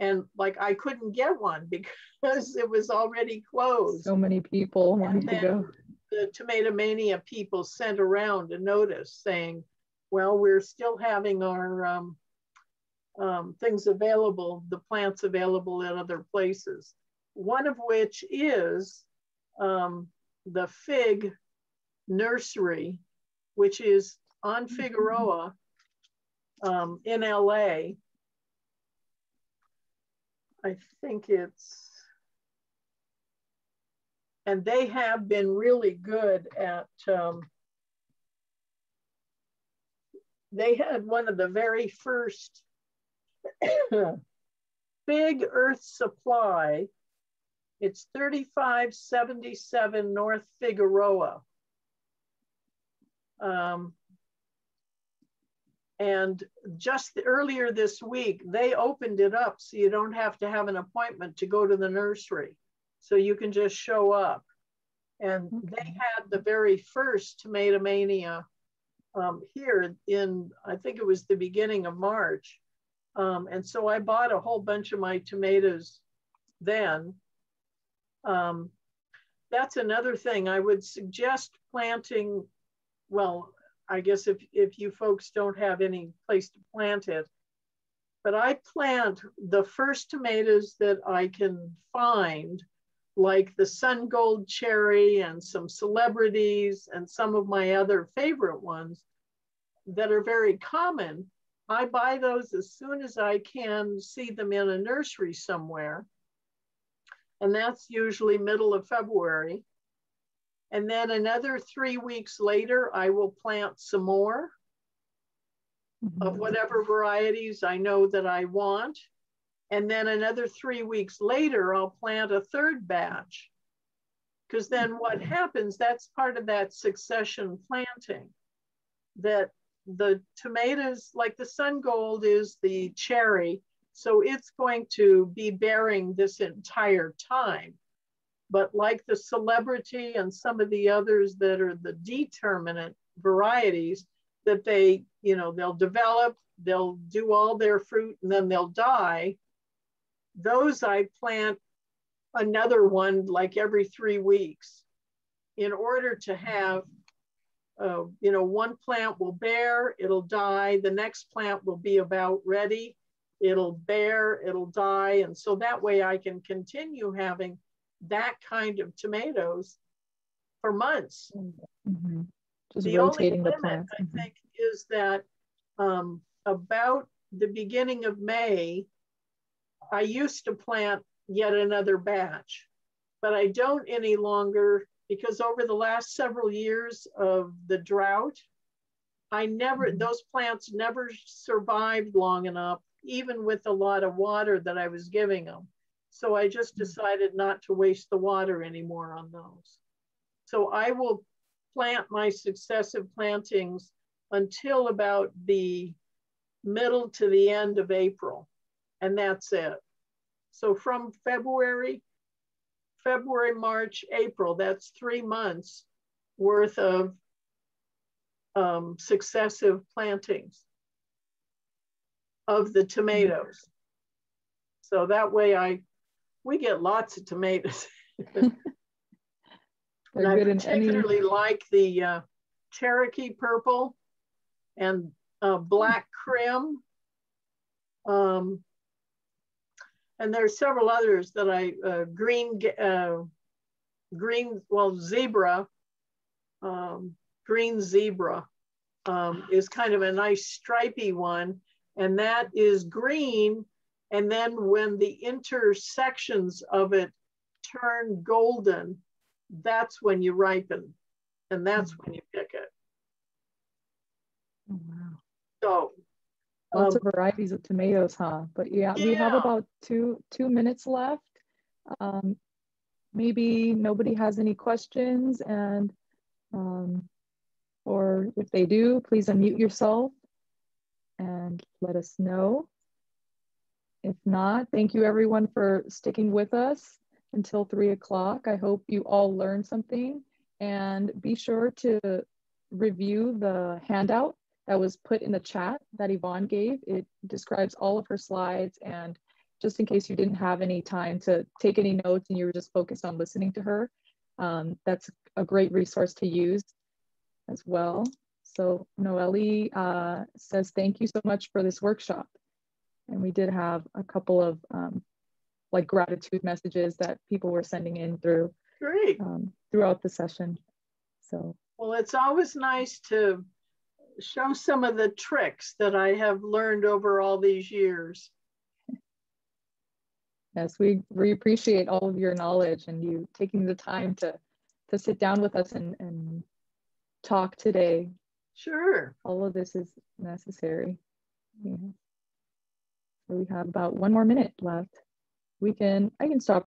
And like I couldn't get one because it was already closed. So many people wanted to go. The Tomatomania people sent around a notice saying, well, we're still having our um, um, things available, the plants available at other places. One of which is um, the fig nursery, which is on mm-hmm. Figueroa um, in LA. I think it's, and they have been really good at um, they had one of the very first big earth supply. It's 3577 North Figueroa. Um, and just earlier this week, they opened it up so you don't have to have an appointment to go to the nursery. So you can just show up. And they had the very first Tomatomania um, here in, I think it was the beginning of March. Um, and so I bought a whole bunch of my tomatoes then. Um, that's another thing I would suggest planting. Well, I guess if, if you folks don't have any place to plant it, but I plant the first tomatoes that I can find like the sun gold cherry and some celebrities and some of my other favorite ones that are very common, I buy those as soon as I can see them in a nursery somewhere. And that's usually middle of February. And then another three weeks later, I will plant some more mm -hmm. of whatever varieties I know that I want. And then another three weeks later, I'll plant a third batch. Because then what happens, that's part of that succession planting, that the tomatoes, like the sun gold is the cherry, so it's going to be bearing this entire time. But like the celebrity and some of the others that are the determinate varieties, that they, you know, they'll develop, they'll do all their fruit and then they'll die. Those I plant another one like every three weeks in order to have, uh, you know, one plant will bear, it'll die, the next plant will be about ready, it'll bear, it'll die. And so that way I can continue having that kind of tomatoes for months. Mm-hmm. Just the rotating only the limit, plants. I Mhm. think, is that um, about the beginning of May, I used to plant yet another batch, but I don't any longer because over the last several years of the drought, I never, Mhm. those plants never survived long enough, even with a lot of water that I was giving them. So I just Mhm. decided not to waste the water anymore on those. So I will plant my successive plantings until about the middle to the end of April. And that's it. So from February, February, March, April, that's three months worth of um, successive plantings of the tomatoes. So that way I, we get lots of tomatoes. And I particularly like the uh, Cherokee purple and uh, black Krim. Um, and there are several others that I, uh, green, uh, green, well, zebra, um, green zebra um, is kind of a nice stripy one. And that is green. And then when the intersections of it turn golden, that's when you ripen and that's when you pick it. Oh, wow. So Lots um, of varieties of tomatoes, huh? But yeah, we have about two two minutes left. Um, maybe nobody has any questions, and um, or if they do, please unmute yourself and let us know. If not, thank you everyone for sticking with us until three o'clock. I hope you all learned something, and be sure to review the handout that was put in the chat that Yvonne gave. It describes all of her slides and just in case you didn't have any time to take any notes and you were just focused on listening to her, um, that's a great resource to use as well. So Noelle uh, says, thank you so much for this workshop. And we did have a couple of um, like gratitude messages that people were sending in through great. um, throughout the session. So Well, it's always nice to show some of the tricks that I have learned over all these years. Yes, we, we appreciate all of your knowledge and you taking the time to, to sit down with us and, and talk today. Sure. All of this is necessary. Yeah. So we have about one more minute left. We can, I can stop